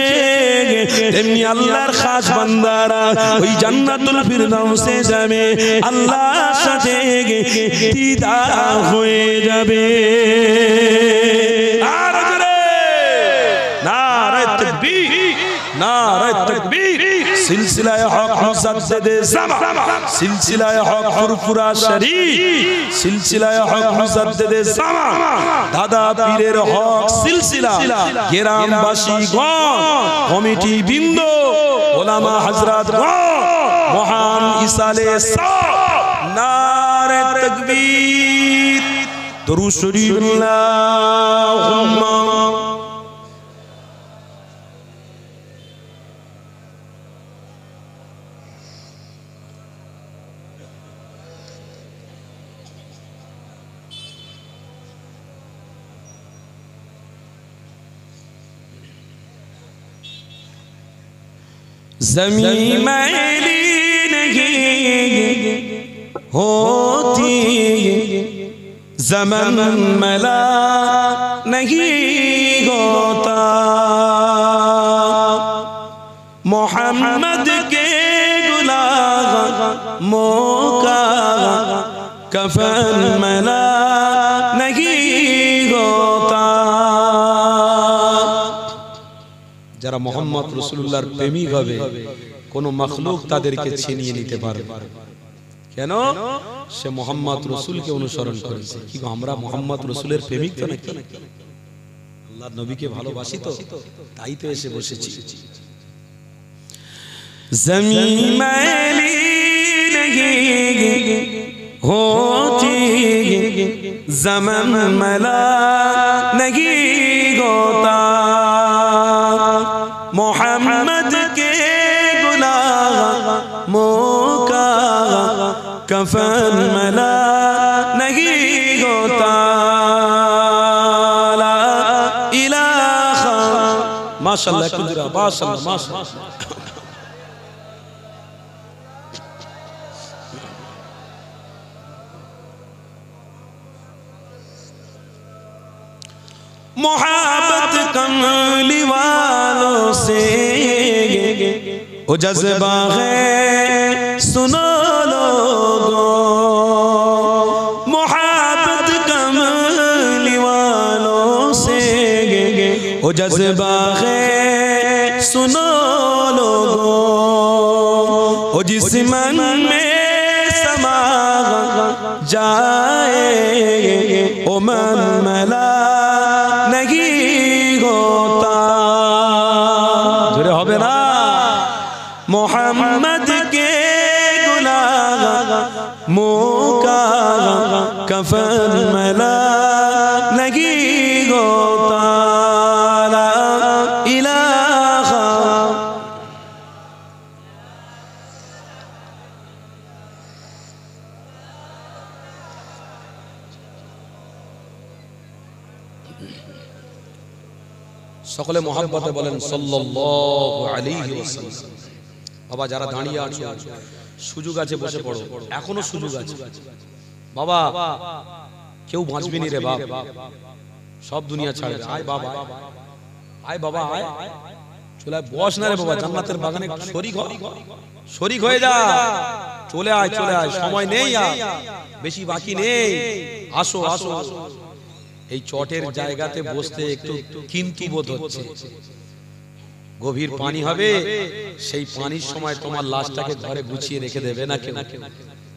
তেমনি আল্লাহর খাস বান্দারা ওই জান্নাতুল ফিরদাউসে যাবে। আল্লাহর সাথে দিদার হয়ে যাবে। আর জোরে নারে তাকবীর। নারে তাকবীর। সিলসিলায়ে হক মুসাদ্দেদে জামা সিলসিলায়ে হক ফুরফুরা শরীফ সিলসিলায়ে হক মুসাদ্দেদে জামা দাদা পীরের হক সিলসিলা গ্রামবাসী গণ কমিটি বৃন্দ ওলামা হযরত গণ মহান ইসালে সব নারে তাকবীর দরুদ শরীফ আল্লাহুম্মা زمین میری نہیں ہوتی زمن ملا نہیں ہوتا۔ محمد کے گلاغ موقع کفن ملا যারা মোহাম্মদ রসুল্লাহর প্রেমিক হবে কোন মখলুক তাদেরকে ছিনিয়ে নিতে পারবে কেন সে মোহাম্মদ রসুলকে অনুসরণ করেছে কি গো, আমরা মোহাম্মদ রসুলের প্রেমিক তো নাকি আল্লাহ নবীকে ভালোবাসি তো তাই তো এসে বসেছি जमीन मैली नहीं होती जमन मला नहीं होता ما صلى ما صلى محبت کملی والوں سے۔ أو جذبہ ہے سنو لوگوں۔ محبت کملی والوں سے۔ جذبہ ہے سنو لوگوں او جس من میں سما جائے او من ملا মহাব্বতে বলেন বাবা, যারা দাঁড়িয়ে আছো, সুযোগ আছে, বসে পড়ো। এখনও সুযোগ আছে। বাবা, কেউ বাঁচবি নি রে সব দুনিয়া ছাড়বে। আয় বাবা আয়। বাবা, আয়। চলে বস না রে বাবা, জান্নাতের বাগানে শরিক শরিক হয়ে যা। চলে আয় চলে আয়। সময় নেই বেশি বাকি নেই। আসো আসো আসো। এই চটের জায়গাতে বসতে একটু কিন্তু বোধ হচ্ছে। গভীর পানি হবে সেই পানির সময় তোমার লাশটাকে ঘরে গুছিয়ে রেখে দেবে না কেউ?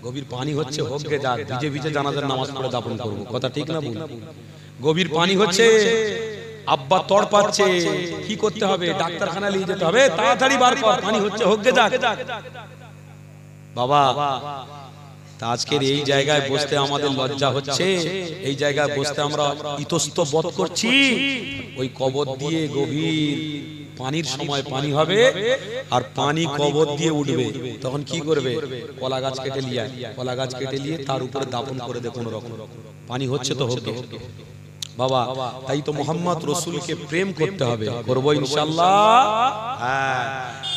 গভীর পানি হচ্ছে হোক যাক ভিজে ভিজে জানাজার নামাজ পড়ে দাপন করব। কথা ঠিক না ভুল গভীর পানি হচ্ছে আব্বা তড় পাচ্ছে কি করতে হবে? ডাক্তারখানা নিয়ে যেতে হবে তাড়াতাড়ি বার কর পানি হচ্ছে হোক গে যাক। বাবা তা আজকের এই জায়গায় বসতে আমাদের লজ্জা হচ্ছে। এই জায়গায় বসতে আমরা ইতস্ত বোধ করছি। ওই কবর দিয়ে গভীর পানির সময় পানি হবে আর পানি কবর দিয়ে উঠবে। তখন কি করবে? কলা গাছ কেটে লিয়া কলা গাছ কেটে নিয়ে তার উপরে দাপন করে দে কোনো রকম। পানি হচ্ছে তো হোক বাবা তাই তো মোহাম্মদ রসুলকে প্রেম করতে হবে। করব ইনশাল্লাহ। হ্যাঁ।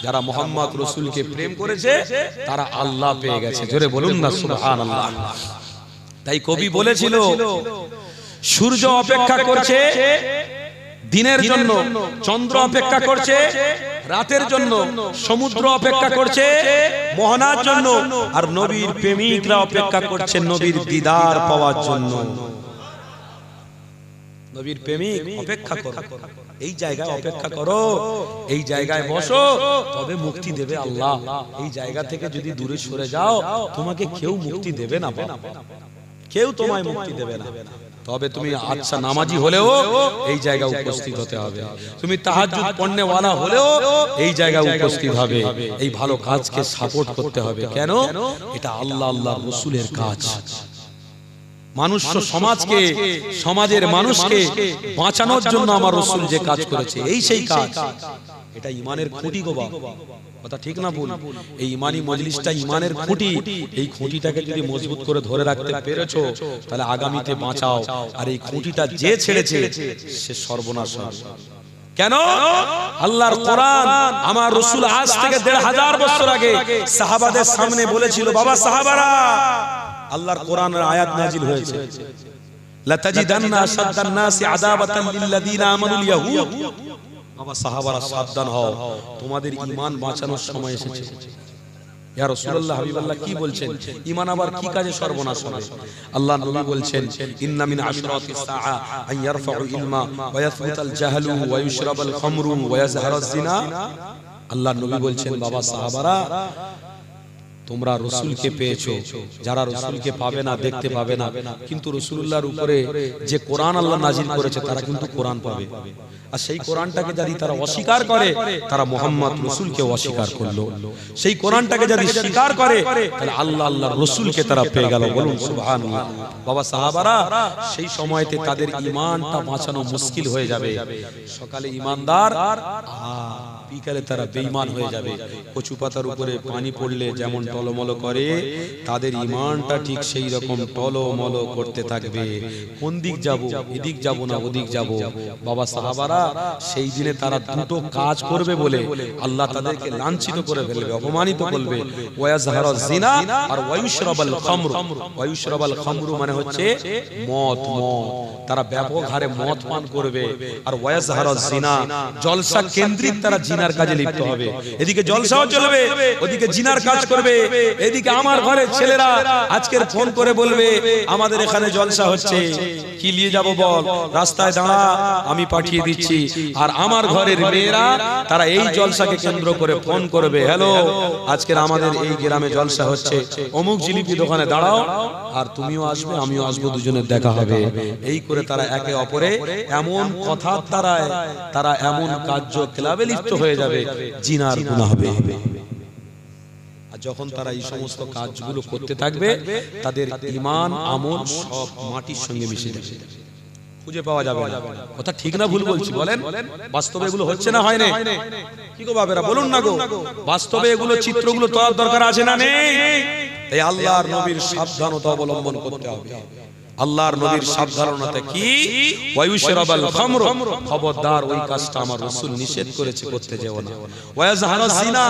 যারা মোহাম্মদ রসুলকে প্রেম করেছে তারা আল্লাহ পেয়ে গেছে। জোরে বলুন না সুবহান আল্লাহ তাই কবি বলেছিল সূর্য অপেক্ষা করছে দিনের জন্য চন্দ্র অপেক্ষা করছে রাতের জন্য সমুদ্র অপেক্ষা করছে মোহনার জন্য আর নবীর প্রেমিকরা অপেক্ষা করছে নবীর দিদার পাওয়ার জন্য। নবীর প্রেমিক অপেক্ষা করো। এই জায়গায় অপেক্ষা করো। এই জায়গায় বসো। তবে মুক্তি দেবে আল্লাহ। এই জায়গা থেকে যদি দূরে সরে যাও তোমাকে কেউ মুক্তি দেবে না কেউ তোমায় মুক্তি দেবে না। তবে তুমি আচ্ছা নামাজি হলেও এই জায়গায় উপস্থিত হতে হবে। তুমি তাহাজ্জুদ পড়নেওয়ালা হলেও এই জায়গায় উপস্থিত হবে। এই ভালো কাজকে সাপোর্ট করতে হবে। কেন? এটা আল্লাহ আল্লাহ রসুলের কাজ। মানুষ সমাজকে সমাজের মানুষকে বাঁচানোর জন্য আমার রসুল যে কাজ করেছে। এই সেই কাজ। এটা ইমানের খুঁটি গো বাবা। কথা ঠিক না ভুল? এই ইমানি মজলিসটা ইমানের খুঁটি। এই খুঁটিটাকে যদি মজবুত করে ধরে রাখতে পেরেছ তাহলে আগামীতে বাঁচাও। আর এই খুঁটিটা যে ছেড়েছে সে সর্বনাশ কেন? আল্লাহর কোরআন আমার রসুল আজ থেকে দেড় হাজার বছর আগে সাহাবাদের সামনে বলেছিল বাবা সাহাবারা আল্লাহর কোরআনের আয়াত নাজিল হয়েছে। আশাদ্দান নাসি আদাবাতান আমানুল ইয়াহুদ বাবা সাহাবারা সাবধান হও, তোমাদের ঈমান বাঁচানোর সময় এসেছে। ইয়া রাসূলুল্লাহ হাবিবাল্লাহ, কি বলছেন? ঈমান আবার কি কাজে সর্বনাশ হবে? আল্লাহ নবী বলছেন, ইন্না মিন আশরাতিস সাআ আন ইলমা ওয়া জাহলু ওয়া খামরু ওয়া জিনা আল্লাহ নবী বলছেন, বাবা সাহাবারা তোমরা রসুলকে পেয়েছ। যারা রসুলকে পাবে না, দেখতে পাবে না। কিন্তু রসুল্লাহর উপরে যে কোরআন আল্লাহ নাজিল করেছে, তারা কিন্তু কোরআন পাবে। আর সেই কোরআনটাকে যদি তারা অস্বীকার করে, তারা মোহাম্মদ রসুলকে অস্বীকার করল। সেই কোরআনটাকে যদি স্বীকার করে, তাহলে আল্লাহ আল্লাহ রসুলকে তারা পেয়ে গেল। বলুন, সুবহানাল্লাহ। বাবা, সাহাবারা, সেই সময়তে তাদের ঈমানটা বাঁচানো মুশকিল হয়ে যাবে। সকালে ঈমানদার, আর বিকালে তারা বেঈমান হয়ে যাবে। কচু পাতার উপরে পানি পড়লে যেমন টলমল করে তাদের ইমানটা ঠিক সেই রকম টলমল করতে থাকবে। কোন দিক যাব এদিক যাব না ওদিক যাব। বাবা সাহাবারা সেই দিনে তারা দুটো কাজ করবে বলে আল্লাহ তাদেরকে লাঞ্ছিত করে ফেলবে অপমানিত করবে। ওয়াজহারা জিনা আর ওয়ায়ুশরাবাল খামরু। ওয়ায়ুশরাবাল খামরু। মানে হচ্ছে মদ মদ। তারা ব্যাপক হারে মদ পান করবে। আর ওয়াজহারা জিনা জলসা কেন্দ্রিক তারা জিনার কাজে লিপ্ত হবে। এদিকে জলসাও চলবে ওদিকে জিনার কাজ করবে। এদিকে আমার ঘরের ছেলেরা আজকের ফোন করে বলবে আমাদের এখানে জলসা হচ্ছে কি নিয়ে যাব বল? রাস্তায় দাঁড়া আমি পাঠিয়ে দিচ্ছি। আর আমার ঘরের মেয়েরা তারা এই জলসাকে কেন্দ্র করে ফোন করবে। হ্যালো আজকের আমাদের এই গ্রামে জলসা হচ্ছে। অমুক জিলিপি দোকানে দাঁড়াও আর তুমিও আসবে আমিও আসব দুজনের দেখা হবে। এই করে তারা একে অপরে এমন কথা দ্বারায় তারা এমন কার্য ক্লাবে লিপ্ত হয়ে যাবে জিনার গুণা হবে। আর যখন তারা এই সমস্ত কাজগুলো করতে থাকবে তাদের ইমান আমল সব মাটির সঙ্গে মিশে যাবে। খুঁজে পাওয়া যাবে না। কথা ঠিক না ভুল বলছি বলেন? বাস্তবে এগুলো হচ্ছে না হয় না কি গো বাবেরা বলুন না গো। বাস্তবে এগুলো চিত্রগুলো তোলার দরকার আছে না নেই? এই আল্লাহর নবীর সাবধানতা অবলম্বন করতে হবে। আল্লাহর নবীর সাবধানতা কি? ওয়ায়ুশরাবাল খামর। খবরদার ওই কাজটা আমার রাসূল নিষেধ করেছে, করতে যেও না। ওয়াজহারাজ জিনা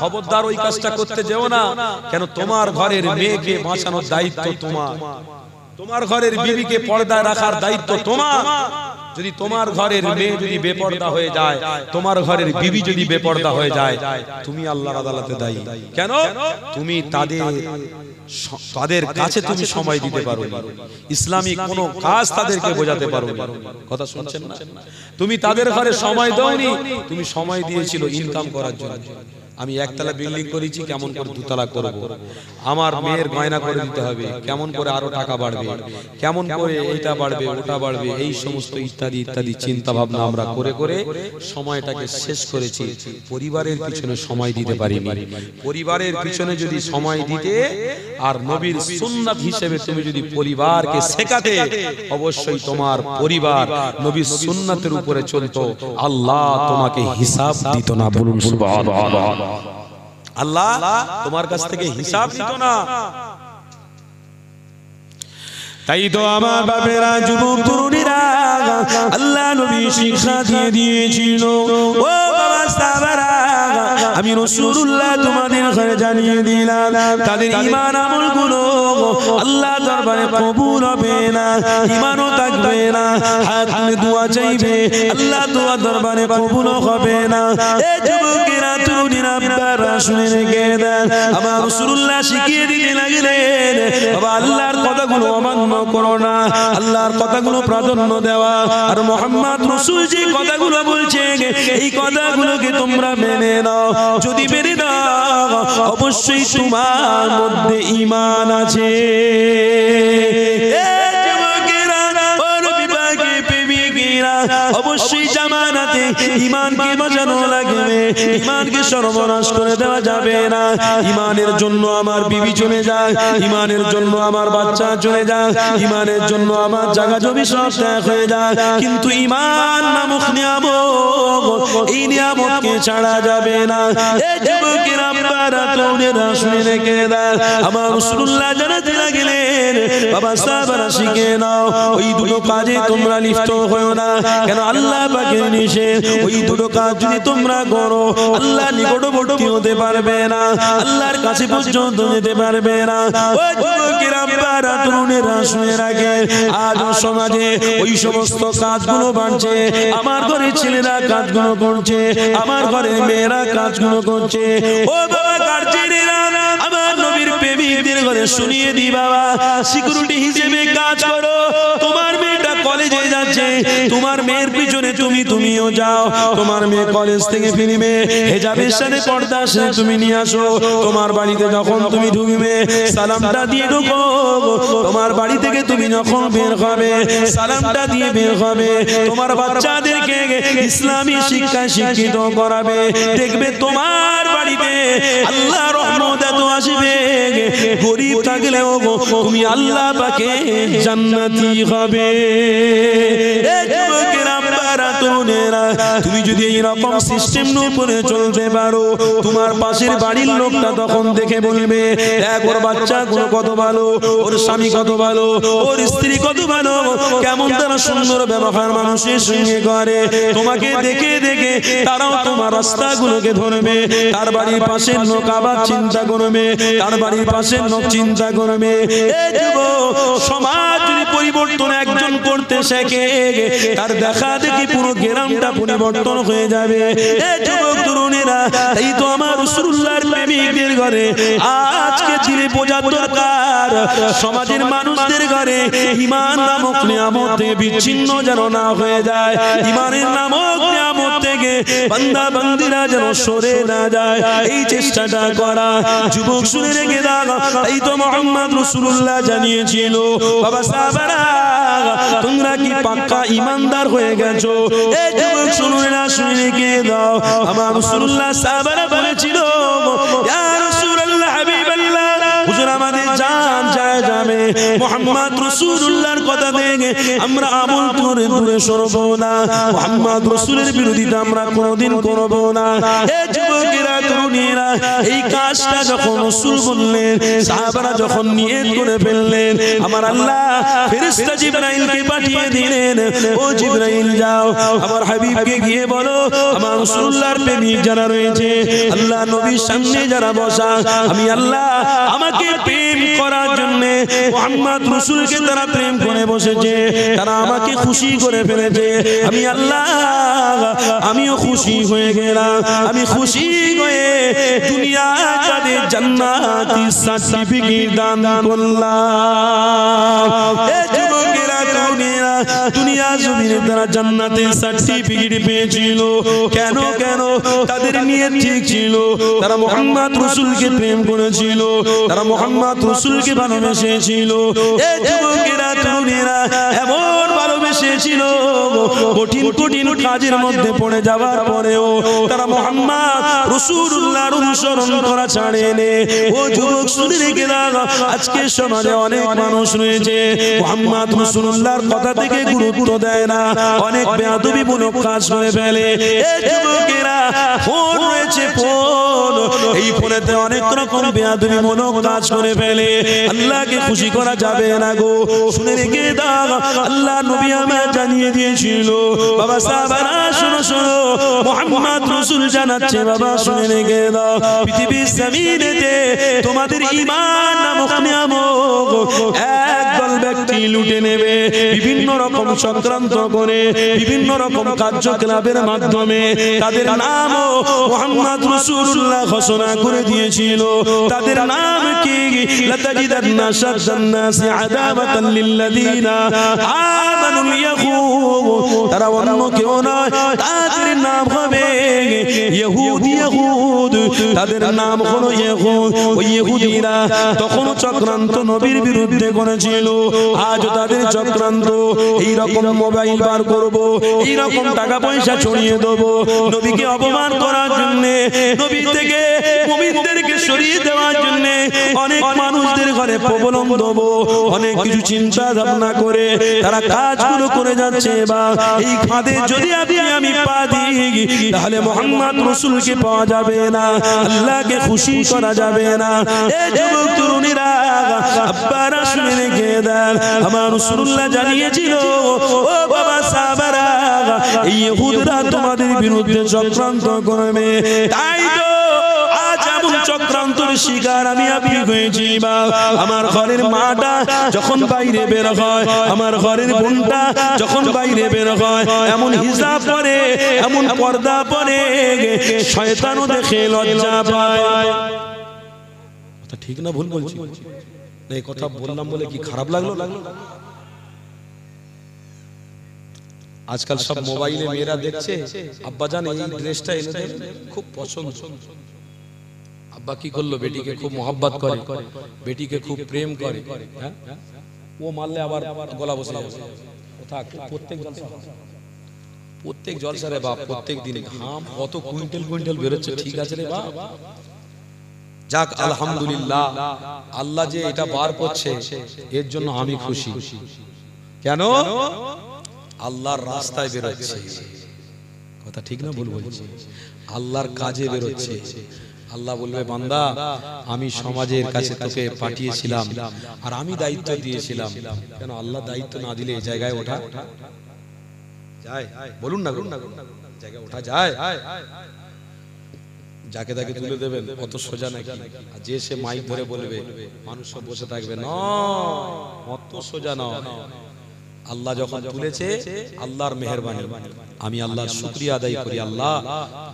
খবরদার ওই কাজটা করতে যেও না। কেন তোমার ঘরের মেয়েকে বাঁচানোর দায়িত্ব তোমার? তোমার ঘরের বিবিকে পর্দায় রাখার দায়িত্ব তোমার। যদি তোমার ঘরের মেয়ে যদি বেপর্দা হয়ে যায় তোমার ঘরের বিবি যদি বেপর্দা হয়ে যায় তুমি আল্লাহর আদালতে দায়ী। কেন? তুমি তাদের তাদের কাছে তুমি সময় দিতে পারো ইসলামিক কোনো কাজ তাদেরকে বোঝাতে পারো কথা শুনছেন না? তুমি তাদের ঘরে সময় দাওনি তুমি সময় দিয়েছিল ইনকাম করার জন্য। আমি একতলা বিল্ডিং করেছি কেমন করে দুতলা করব? আমার মেয়ের গয়না করে দিতে হবে কেমন করে আরও টাকা বাড়বে? কেমন করে এইটা বাড়বে ওটা বাড়বে এই সমস্ত ইত্যাদি ইত্যাদি চিন্তা ভাবনা আমরা করে করে সময়টাকে শেষ করেছি পরিবারের পিছনে সময় দিতে পারিনি। পরিবারের পিছনে যদি সময় দিতে আর নবীর সুন্নাত হিসেবে তুমি যদি পরিবারকে শেখাতে অবশ্যই তোমার পরিবার নবীর সুন্নাতের উপরে চলতো। আল্লাহ তোমাকে হিসাব দিত না বলুন সুবহানাল্লাহ আল্লাহ তোমার কাছ থেকে হিসাব দিত না। তাই তো আমার বাপেরা, যুবক তরুণীরা, আল্লাহ নবী শিক্ষা দিয়ে দিয়েছিল। ও আমি রাসূলুল্লাহ তোমাদের ঘরে জানিয়ে দিলাম, তাদের ঈমান আমলগুলো আল্লাহ দরবারে কবুল হবে না, ঈমানও থাকবে না হাত দোয়া চাইবে, আল্লাহ দোয়া দরবারে কবুল হবে না। এ যুবকেরা আপনারা শুনে রেখে দেন। আমার শিখিয়ে দিতে লাগলেন, বাবা আল্লাহর কথাগুলো অমান্য করো না, আল্লাহর কথাগুলো প্রাধান্য দেওয়া। আর মোহাম্মদ রসুল যে কথাগুলো বলছে এই কথাগুলোকে তোমরা মেনে নাও। যদি মেনে নাও, অবশ্যই তোমার মধ্যে ইমান আছে। অবশ্যই জামানাতে ইমানকে বাঁচানো লাগবে ইমানকে সর্বনাশ করে দেওয়া যাবে না। ইমানের জন্য আমার বিবি চলে যায় ইমানের জন্য আমার বাচ্চা চলে যায় ইমানের জন্য আমার জায়গা জমি সব ত্যাগ হয়ে যায়। কিন্তু ইমান নামক নিয়ামত এই নিয়ামতকে ছাড়া যাবে না। এ আপনারা তরুণেরা শুনে রেখে দেন আমার রাসূলুল্লাহ জানাতে লাগলেন বাবা সাহাবারা শিখে নাও ওই দুটো কাজে তোমরা লিপ্ত হও না। কেন আল্লাহ পাকের নিষেধ? ওই দুটো কাজ যদি তোমরা করো আল্লাহ নিকটবর্তী হতে পারবে না। আল্লাহর কাছে পর্যন্ত যেতে পারবে না। যুবকেরা বারা তরুণেরা শুনে রাখে। আজ সমাজে ওই সমস্ত কাজগুলো বাড়ছে। আমার ঘরে ছেলেরা কাজগুলো করছে। আমার ঘরে মেয়েরা কাজগুলো করছে। ও বাবা গার্জেনেরা আমার নবীর প্রেমিকদের ঘরে শুনিয়ে দি বাবা। সিকিউরিটি হিসেবে কাজ করো। তোমার মেয়েটা কলেজে যাচ্ছে, তোমার মেয়ের পিছনে তুমি তুমিও যাও। তোমার মেয়ে কলেজ থেকে ফিরবে, হেজাবের সাথে পর্দা সে তুমি নিয়ে আসো। তোমার বাড়িতে যখন তুমি ঢুকবে, সালামটা দিয়ে ঢুকো। তোমার বাড়ি থেকে তুমি যখন বের হবে, সালামটা দিয়ে বের হবে। তোমার বাচ্চাদেরকে ইসলামী শিক্ষা শিক্ষিত করাবে। দেখবে তোমার বাড়িতে আল্লাহ রহমত এত আসবে তুমি আল্লাহ পাকে জান্নাতি হবে। এ তরুণেরা, তুমি যদি এই রকম সিস্টেম উপরে চলতে পারো তোমার পাশের বাড়ির লোকটা তখন দেখে বলবে ওর বাচ্চা কত ভালো ওর স্বামী কত ভালো ওর স্ত্রী কত ভালো কেমন তারা সুন্দর ব্যবহার মানুষের সঙ্গে করে। তোমাকে দেখে দেখে তারাও তোমার রাস্তাগুলোকে ধরবে তার বাড়ির পাশের লোক আবার চিন্তা করবে তার বাড়ির পাশের লোক চিন্তা করবে। সমাজ পরিবর্তন একজন করতে শেখে তার দেখা দেখি পুরো গ্রামটা পরিবর্তন হয়ে যাবে। এ যুবক তরুণীরা এই তো আমার রসুল্লাহর প্রেমিকদের ঘরে আজকে সমাজের মানুষদের ঘরে ইমান নামক নিয়ামতে বিচ্ছিন্ন যেন না হয়ে যায়। ইমানের নামক নিয়ামত থেকে বান্দা, বান্দিরা যেন সরে না যায়। এই চেষ্টাটা করা। যুবক, শুনে রেখে দাও। এই তো মোহাম্মদ রসুল্লাহ জানিয়েছিল। বাবা সাহাবারা, তোমরা কি পাক্কা ইমানদার হয়ে গেছো? এই যুবক শুনে না, শুনে রেখে দাও। আমার রসুল্লাহ বলেছিল যাবে মোহাম্মদ রসুল্লাহর কথা দেখে আমরা আমল করে দূরে সরব না। মোহাম্মদ রসুলের বিরোধিতা আমরা কোনোদিন করব না। এই কাজটা যখন রসুল বললেন, সাহাবারা যখন নিয়ত করে ফেললেন, আমার আল্লাহ ফেরেশতা পাঠিয়ে দিলেন, ও যাও, আমার হাবিবকে গিয়ে বলো, আমার রাসূলুল্লাহর প্রেমিক যারা রয়েছে, আল্লাহ নবীর সামনে যারা বসা, আমি আল্লাহ আমাকে প্রেম করার জন্য মোহাম্মদ রসুলকে তারা প্রেম করে বসেছে, তারা আমাকে খুশি করে ফেলেছে। আমি আল্লাহ, আমিও খুশি হয়ে গেলাম। আমি খুশি হয়ে দুনিয়া তাদের জান্নাতি সার্টিফিকেট দান করলাম। দুনিয়া জমিনে তারা জান্নাতে সার্টিফিকেট পেয়েছিল। কেন কেন? তাদের নিয়ে ঠিক ছিল। তারা মোহাম্মদ রসুলকে প্রেম করেছিল। তারা মোহাম্মদ রসুলকে ভালোবেসেছিল। এ যুবকেরা এমন ভালোবেসেছিল কঠিন কঠিন কাজের মধ্যে পড়ে যাওয়ার পরেও তারা মোহাম্মদ রসুল্লাহর অনুসরণ করা ছাড়েনে ও যুবক, শুনে রেখে আজকে সমাজে অনেক মানুষ রয়েছে। মোহাম্মদ রসুল্লাহর কথা থেকে গুরুত্ব দেয় না। অনেক বেয়াদবি মূলক কাজ করে ফেলে। যুবকেরা, ফোন রয়েছে, ফোন। এই ফোনেতে অনেক রকম বেয়াদবি কাজ করে ফেলে। আল্লাহকে খুশি করা যাবে না গো। শুনে রেখে দাও, আল্লাহ নবী আমার জানিয়ে দিয়েছিল। বাবা সাহাবারা, শোনো শোনো, মোহাম্মদ রসুল জানাচ্ছে, বাবা, শুনে রেখে দাও। পৃথিবীর জমিনেতে তোমাদের ইমান নামক নিয়ামক একদল ব্যক্তি লুটে নেবে, বিভিন্ন রকম চক্রান্ত করে, বিভিন্ন রকম কার্যকলাপের মাধ্যমে তাদের নাম মোহাম্মদ রসুল্লাহ ঘোষণা করে দিয়েছিল। তাদের নাম কি? তারা অন্য কেউ নয়, তাদের নাম হবে ইহুদ তাদের নাম হলো ইহুদ ওই ইহুদিরা তখন চক্রান্ত নবীর বিরুদ্ধে করেছিল। আজ তাদের চক্রান্ত। এই রকম মোবাইল বার করব এই রকম টাকা পয়সা ছড়িয়ে দেব। নবীকে অপমান করার জন্য, নবী থেকে মুমিনদেরকে সরিয়ে দেওয়ার জন্য অনেক মানুষদের ঘরে প্রবলম দেবো অনেক কিছু চিন্তা ভাবনা করে তারা কাজগুলো করে যাচ্ছে। বা এই ফাঁদে যদি আপনি আমি পা দিই, তাহলে মোহাম্মদ রসুলকে পাওয়া যাবে না, আল্লাহকে খুশি করা যাবে না। এ যুবক, তরুণীরা, আব্বারা শুনে রেখে দেন আমার রসুল্লাহ জানিয়েছিল ও বাবা সাহাবারা এই ইহুদরা তোমাদের বিরুদ্ধে চক্রান্ত করবে। তাই তো চক্রান্তর শিকার আমি আপনি হয়েছি বা আমার ঘরের মাটা যখন বাইরে বের হয় আমার ঘরের বোনটা যখন বাইরে বের হয় এমন হিসাব পরে এমন পর্দা পরে শয়তানও দেখে লজ্জা পায়। ঠিক না ভুল বলছি। না, এই কথা বললাম বলে কি খারাপ লাগল? আজকাল সব মোবাইলে মেয়েরা দেখছে আব্বা জান এই ড্রেসটা এনে দেন খুব পছন্দ। আব্বা কি করল? বেটিকে খুব মোহাব্বত করে। বেটিকে খুব প্রেম করে। হ্যাঁ? ও মারলে আবার গলা বসে থাক প্রত্যেক জলসা প্রত্যেক জলসা রে বাপ প্রত্যেক দিন ঘাম কত কুইন্টাল কুইন্টাল বেরোচ্ছে ঠিক আছে রে বাপ। যাক আলহামদুলিল্লাহ। আল্লাহ যে এটা বার করছে এর জন্য আমি খুশি। কেন? আল্লাহর রাস্তায় বেরোচ্ছে। কথা ঠিক না ভুল বলছি? আল্লাহর কাজে বেরোচ্ছে। আল্লাহ বলবে বান্দা আমি সমাজের কাছে তোকে পাঠিয়েছিলাম আর আমি দায়িত্ব দিয়েছিলাম। কেন? আল্লাহ দায়িত্ব না দিলে এই জায়গায় ওঠা যায় বলুন না বলুন না জায়গায় ওঠা যায়। যাকে তাকে তুলে দেবেন অত সোজা নাকি? আর যে সে মাইক ধরে বলবে মানুষ সব বসে থাকবে না অত সোজা না আল্লাহ যখন তুলেছে আল্লাহর মেহরবানি। আমি আল্লাহর শুক্রিয়া আদায় করি আল্লাহ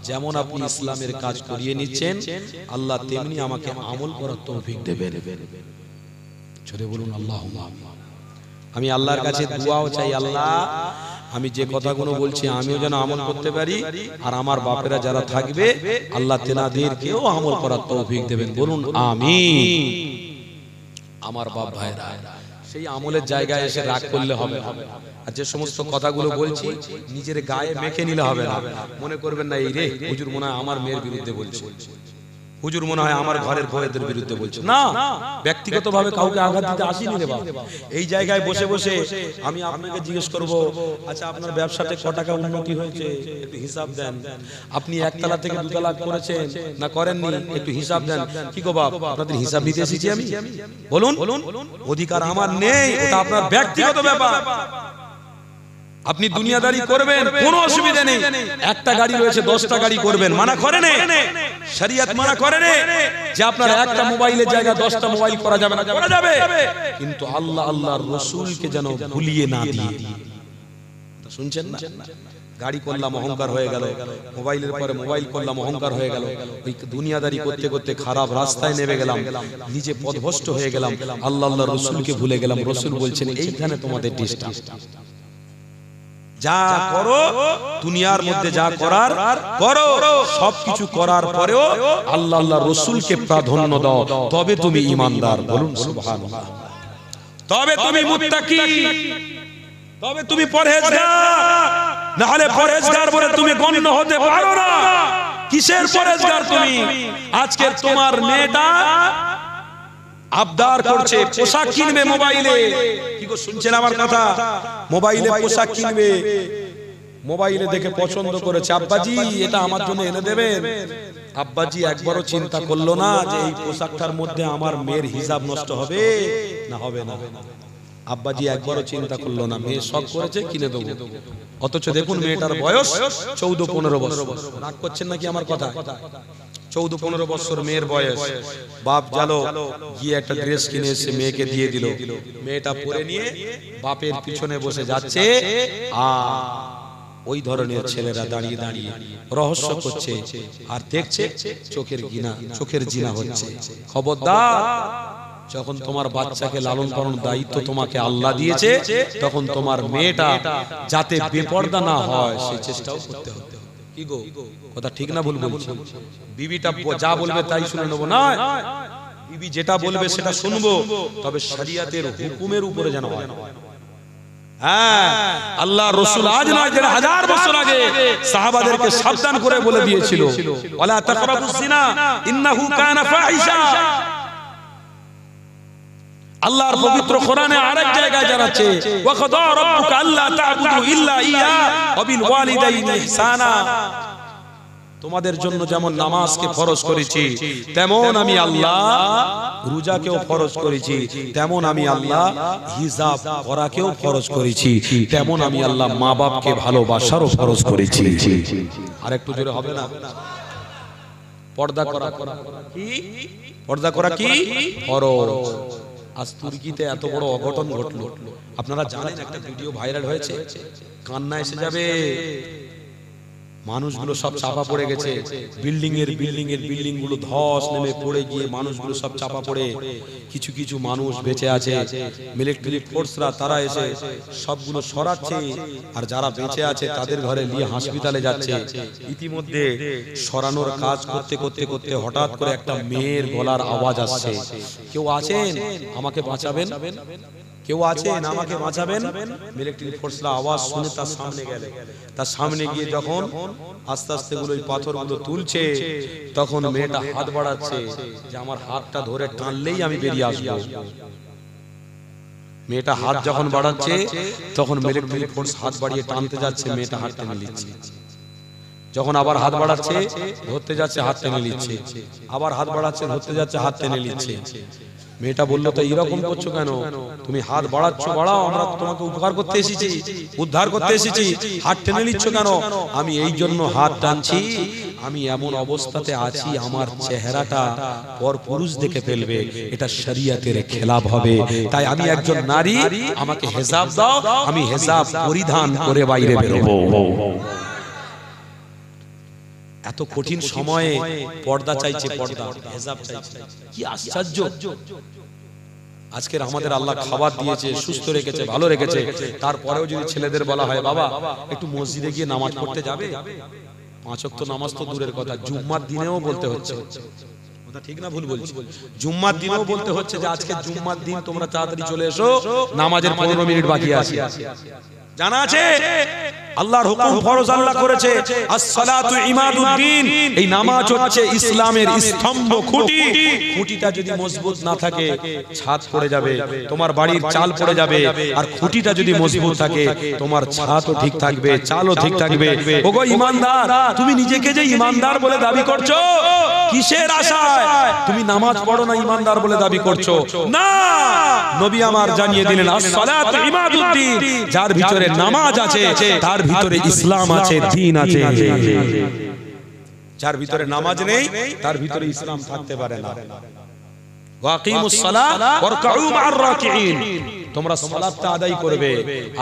যেমন আপনি ইসলামের কাজ করিয়ে নিচ্ছেন আল্লাহ তেমনি আমাকে আমল করার তৌফিক দেবেন। জোরে বলুন আল্লাহ আমি আল্লাহর কাছে দুয়াও চাই আল্লাহ। আমি যে কথাগুলো বলছি আমিও যেন আমল করতে পারি আর আমার বাপেরা যারা থাকবে আল্লাহ তেনাদেরকেও আমল করার তৌফিক দেবেন। বলুন আমি আমার বাপ ভাইরা সেই আমলের জায়গায় এসে রাগ করলে হবে আর যে সমস্ত কথাগুলো বলছি নিজের গায়ে মেখে নিলে হবে না। মনে করবেন না এই রে হুজুর মনে হয় আমার মেয়ের বিরুদ্ধে বলছে। হুজুর মনে হয় আমার ঘরের বউদের বিরুদ্ধে বলছে। না ব্যক্তিগত ভাবে কাউকে আঘাত দিতে আসিনি রে বাবা এই জায়গায় বসে বসে আমি আপনাকে জিজ্ঞেস করব আচ্ছা আপনার ব্যবসাতে ক টাকা উন্নতি হয়েছে? একটু হিসাব দেন। আপনি একতলা থেকে দুতলা করেছেন। না করেননি। একটু হিসাব দেন। কি গো বাপ? আপনাদের হিসাব নিতে এসেছি আমি? বলুন? অধিকার আমার নেই ওটা আপনার ব্যক্তিগত ব্যাপার। আপনি দুনিয়াদারি করবেন কোনো অসুবিধা নেই। একটা গাড়ি রয়েছে দশটা গাড়ি করবেন। মানা করে নে। শরিয়ত মানা করে নে যে আপনার একটা মোবাইলের জায়গায় দশটা মোবাইল করা যাবে না। করা যাবে। কিন্তু আল্লাহ আল্লাহর রসুলকে যেন ভুলিয়ে না দিয়ে। শুনছেন না? গাড়ি করলাম অহংকার হয়ে গেল। মোবাইলের পরে মোবাইল করলাম অহংকার হয়ে গেল। ওই দুনিয়াদারি করতে করতে খারাপ রাস্তায় নেমে গেলাম। নিজে পথভ্রষ্ট হয়ে গেলাম। আল্লাহ আল্লাহ রসুলকে ভুলে গেলাম। রসুল বলছেন এইখানে তোমাদের ডিস্টার্ব যা করো দুনিয়ার মধ্যে যা করার করো। সবকিছু করার পরেও আল্লাহ আল্লাহ রসুলকে প্রাধান্য দাও। তবে তুমি ইমানদার বলুন সুবহানাল্লাহ তবে তুমি মুত্তাকি। তবে তুমি পরহেজগার। না হলে পরহেজগার বলে তুমি গণ্য হতে পারো না। কিসের পরহেজগার তুমি? আজকে তোমার মেয়েটা আবদার করছে পোশাক কিনবে মোবাইলে। কি গো শুনছেন আমার কথা? মোবাইলে পোশাক কিনবে। মোবাইলে দেখে পছন্দ করেছে আব্বাজি এটা আমার জন্য এনে দেবেন। আব্বাজি একবারও চিন্তা করল না যে এই পোশাকটার মধ্যে আমার মেয়ের হিসাব নষ্ট হবে? না হবে না। আব্বাজি একবারও চিন্তা করল না মেয়ে শখ করেছে কিনে দেবো। অথচ দেখুন মেয়েটার বয়স চৌদ্দ পনেরো বছর। রাগ করছেন নাকি আমার কথা? চৌদ্দ পনেরো বছর মেয়ের বয়স। বাপ জালো গিয়ে একটা ড্রেস কিনে এসে মেয়েকে দিয়ে দিল। মেয়েটা পরে নিয়ে বাপের পিছনে বসে যাচ্ছে। আর ওই ধরনের ছেলেরা দাঁড়িয়ে দাঁড়িয়ে রহস্য করছে আর দেখছে চোখের গিনা চোখের জিনা হচ্ছে। খবরদার যখন তোমার বাচ্চাকে লালন পালন দায়িত্ব তোমাকে আল্লাহ দিয়েছে তখন তোমার মেয়েটা যাতে বেপর্দা না হয় সেই চেষ্টাও করতে হবে। কি গো? কথা ঠিক না ভুল বলছি। বিবিটা যা বলবে তাই শুনে নেব। না বিবি যেটা বলবে সেটা শুনব। তবে শরিয়াতের হুকুমের উপরে যেন হয়। হ্যাঁ। আল্লাহ রসুল আজ নয় যেটা হাজার বছর আগে সাহাবাদেরকে সাবধান করে বলে দিয়েছিল। ওয়ালা তাকরাবুজ জিনা ইন্নাহু কানা ফাহিশা। আল্লাহর পবিত্র কোরআনে আরেক জায়গায় জানাচ্ছে রাব্বুকা আল্লা তা'বুদু ইল্লা ইয়া ওয়ালিদাইনি ইহসানা। তোমাদের জন্য যেমন নামাজকে ফরজ করেছি, তেমন আমি আল্লাহ রোজাকেও ফরজ করেছি, তেমন আমি আল্লাহ হিজাব করাকেও ফরজ করেছি, তেমন আমি আল্লাহ মা বাপকে ভালোবাসারও ফরজ করেছি। আর একটু জোরে হবে না? পর্দা করা, কি? পর্দা করা কি? ফরজ। আজ তুর্কিতে এত বড় অঘটন ঘটলো। আপনারা জানেন একটা ভিডিও ভাইরাল হয়েছে। কান্না এসে যাবে। মানুষগুলো সব চাপা পড়ে গেছে। বিল্ডিং এর বিল্ডিং এর বিল্ডিংগুলো ধস নেমে পড়ে গিয়ে মানুষগুলো সব চাপা পড়ে। কিছু কিছু মানুষ বেঁচে আছে। মিলিটারি ফোর্সরা তারা এসে সবগুলো সরাচ্ছে। আর যারা বেঁচে আছে তাদের ঘরে নিয়ে হাসপাতালে যাচ্ছে। ইতিমধ্যে সরানোর কাজ করতে করতে করতে হঠাৎ করে একটা মেয়ের গলার আওয়াজ আসছে। কেউ আছেন? আমাকে বাঁচাবেন? কেউ আছেন আমাকে বাঁচাবেন। মিলিটারি ফোর্সরা আওয়াজ শুনে তার সামনে গেলে। তার সামনে গিয়ে যখন আস্তে আস্তে গুলো ওই পাথরগুলো তুলছে তখন মেয়েটা হাত বাড়াচ্ছে যে আমার হাতটা ধরে টানলেই আমি বেরিয়ে আসব। মেয়েটা হাত যখন বাড়াচ্ছে তখন মিলিটারি ফোর্স হাত বাড়িয়ে টানতে যাচ্ছে মেয়েটা হাত টেনে নিচ্ছে। যখন আবার হাত বাড়াচ্ছে ধরতে যাচ্ছে হাত টেনে নিচ্ছে। আবার হাত বাড়াচ্ছে ধরতে যাচ্ছে হাত টেনে নিচ্ছে। মেয়েটা বলল, তো এরকম করছ কেন? তুমি হাত বাড়াচ্ছ, বাড়াও, আমরা তোমাকে উপকার করতে এসেছি, উদ্ধার করতে এসেছি, হাত টেনে নিচ্ছ কেন? আমি এই জন্য হাত টানছি, আমি এমন অবস্থাতে আছি, আমার চেহারাটা পর পুরুষ দেখে ফেলবে, এটা শরিয়াতের খেলাপ হবে। তাই আমি একজন নারী, আমাকে হেজাব দাও, আমি হেজাব পরিধান করে বাইরে বেরোবো। এত কঠিন সময়ে পর্দা চাইছে পর্দা হেজাব চাইছে। কি আশ্চর্য! আজকের আমাদের আল্লাহ খাবার দিয়েছে সুস্থ রেখেছে ভালো রেখেছে। তারপরেও যদি ছেলেদের বলা হয় বাবা একটু মসজিদে গিয়ে নামাজ পড়তে যাবে? পাঁচ ওয়াক্ত নামাজ তো দূরের কথা জুম্মার দিনেও বলতে হচ্ছে। ঠিক না ভুল বলছি। জুম্মার দিনেও বলতে হচ্ছে যে আজকে জুম্মার দিন তোমরা তাড়াতাড়ি চলে এসো নামাজের পনেরো মিনিট বাকি আছে? জানা আছে। আল্লাহর হুকুম ফরজ আল্লাহ করেছে। as-salatu ইমাদুদ্দিন। এই নামাজ হচ্ছে ইসলামের স্তম্ভ খুঁটি। খুঁটিটা যদি মজবুত না থাকে, ছাদ পড়ে যাবে, তোমার বাড়ির চাল পড়ে যাবে। আর খুঁটিটা যদি মজবুত থাকে, তোমার ছাদও ঠিক থাকবে, চালও ঠিক থাকবে। ওগো ইমানদার, তুমি নিজেকে যে ইমানদার বলে দাবি করছ, কিসের আশায়? তুমি নামাজ পড়ো না ইমানদার বলে দাবি করছ। না! নবী আমার জানিয়ে দিলেন as-salatu ইমাদুদ্দিন। যার ভিতরে নামাজ আছে, তার ভিতরে ইসলাম আছে দিন আছে যার ভিতরে নামাজ নেই তার ভিতরে ইসলাম থাকতে পারে না। তোমরা সালাতটা আদায় করবে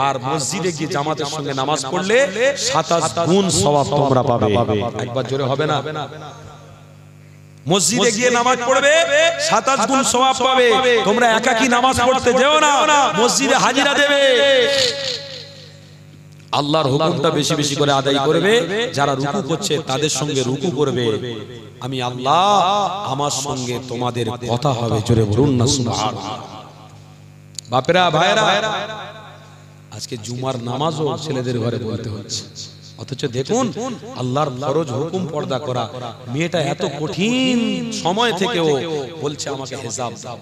আর মসজিদে গিয়ে জামাতের সঙ্গে নামাজ পড়লে 27 গুণ সওয়াব তোমরা পাবে। একবার জোরে হবে না? মসজিদে গিয়ে নামাজ পড়বে 27 গুণ সওয়াব পাবে। তোমরা একাকী নামাজ পড়তে যেও না মসজিদে হাজিরা দেবে। আল্লাহর হুকুমটা বেশি বেশি করে আদায় করবে যারা রুকু করছে তাদের সঙ্গে রুকু করবে। আমি আল্লাহ আমার সঙ্গে তোমাদের কথা হবে জোরে বলুন না সুবহানাল্লাহ। বাপেরা ভাইরা আজকে জুমার নামাজও ছেলেদের ঘরে বলতে হচ্ছে। অথচ দেখুন আল্লাহর ফরজ হুকুম পর্দা করা। মেয়েটা এত কঠিন সময় থেকেও বলছে আমাকে হেজাব দাও।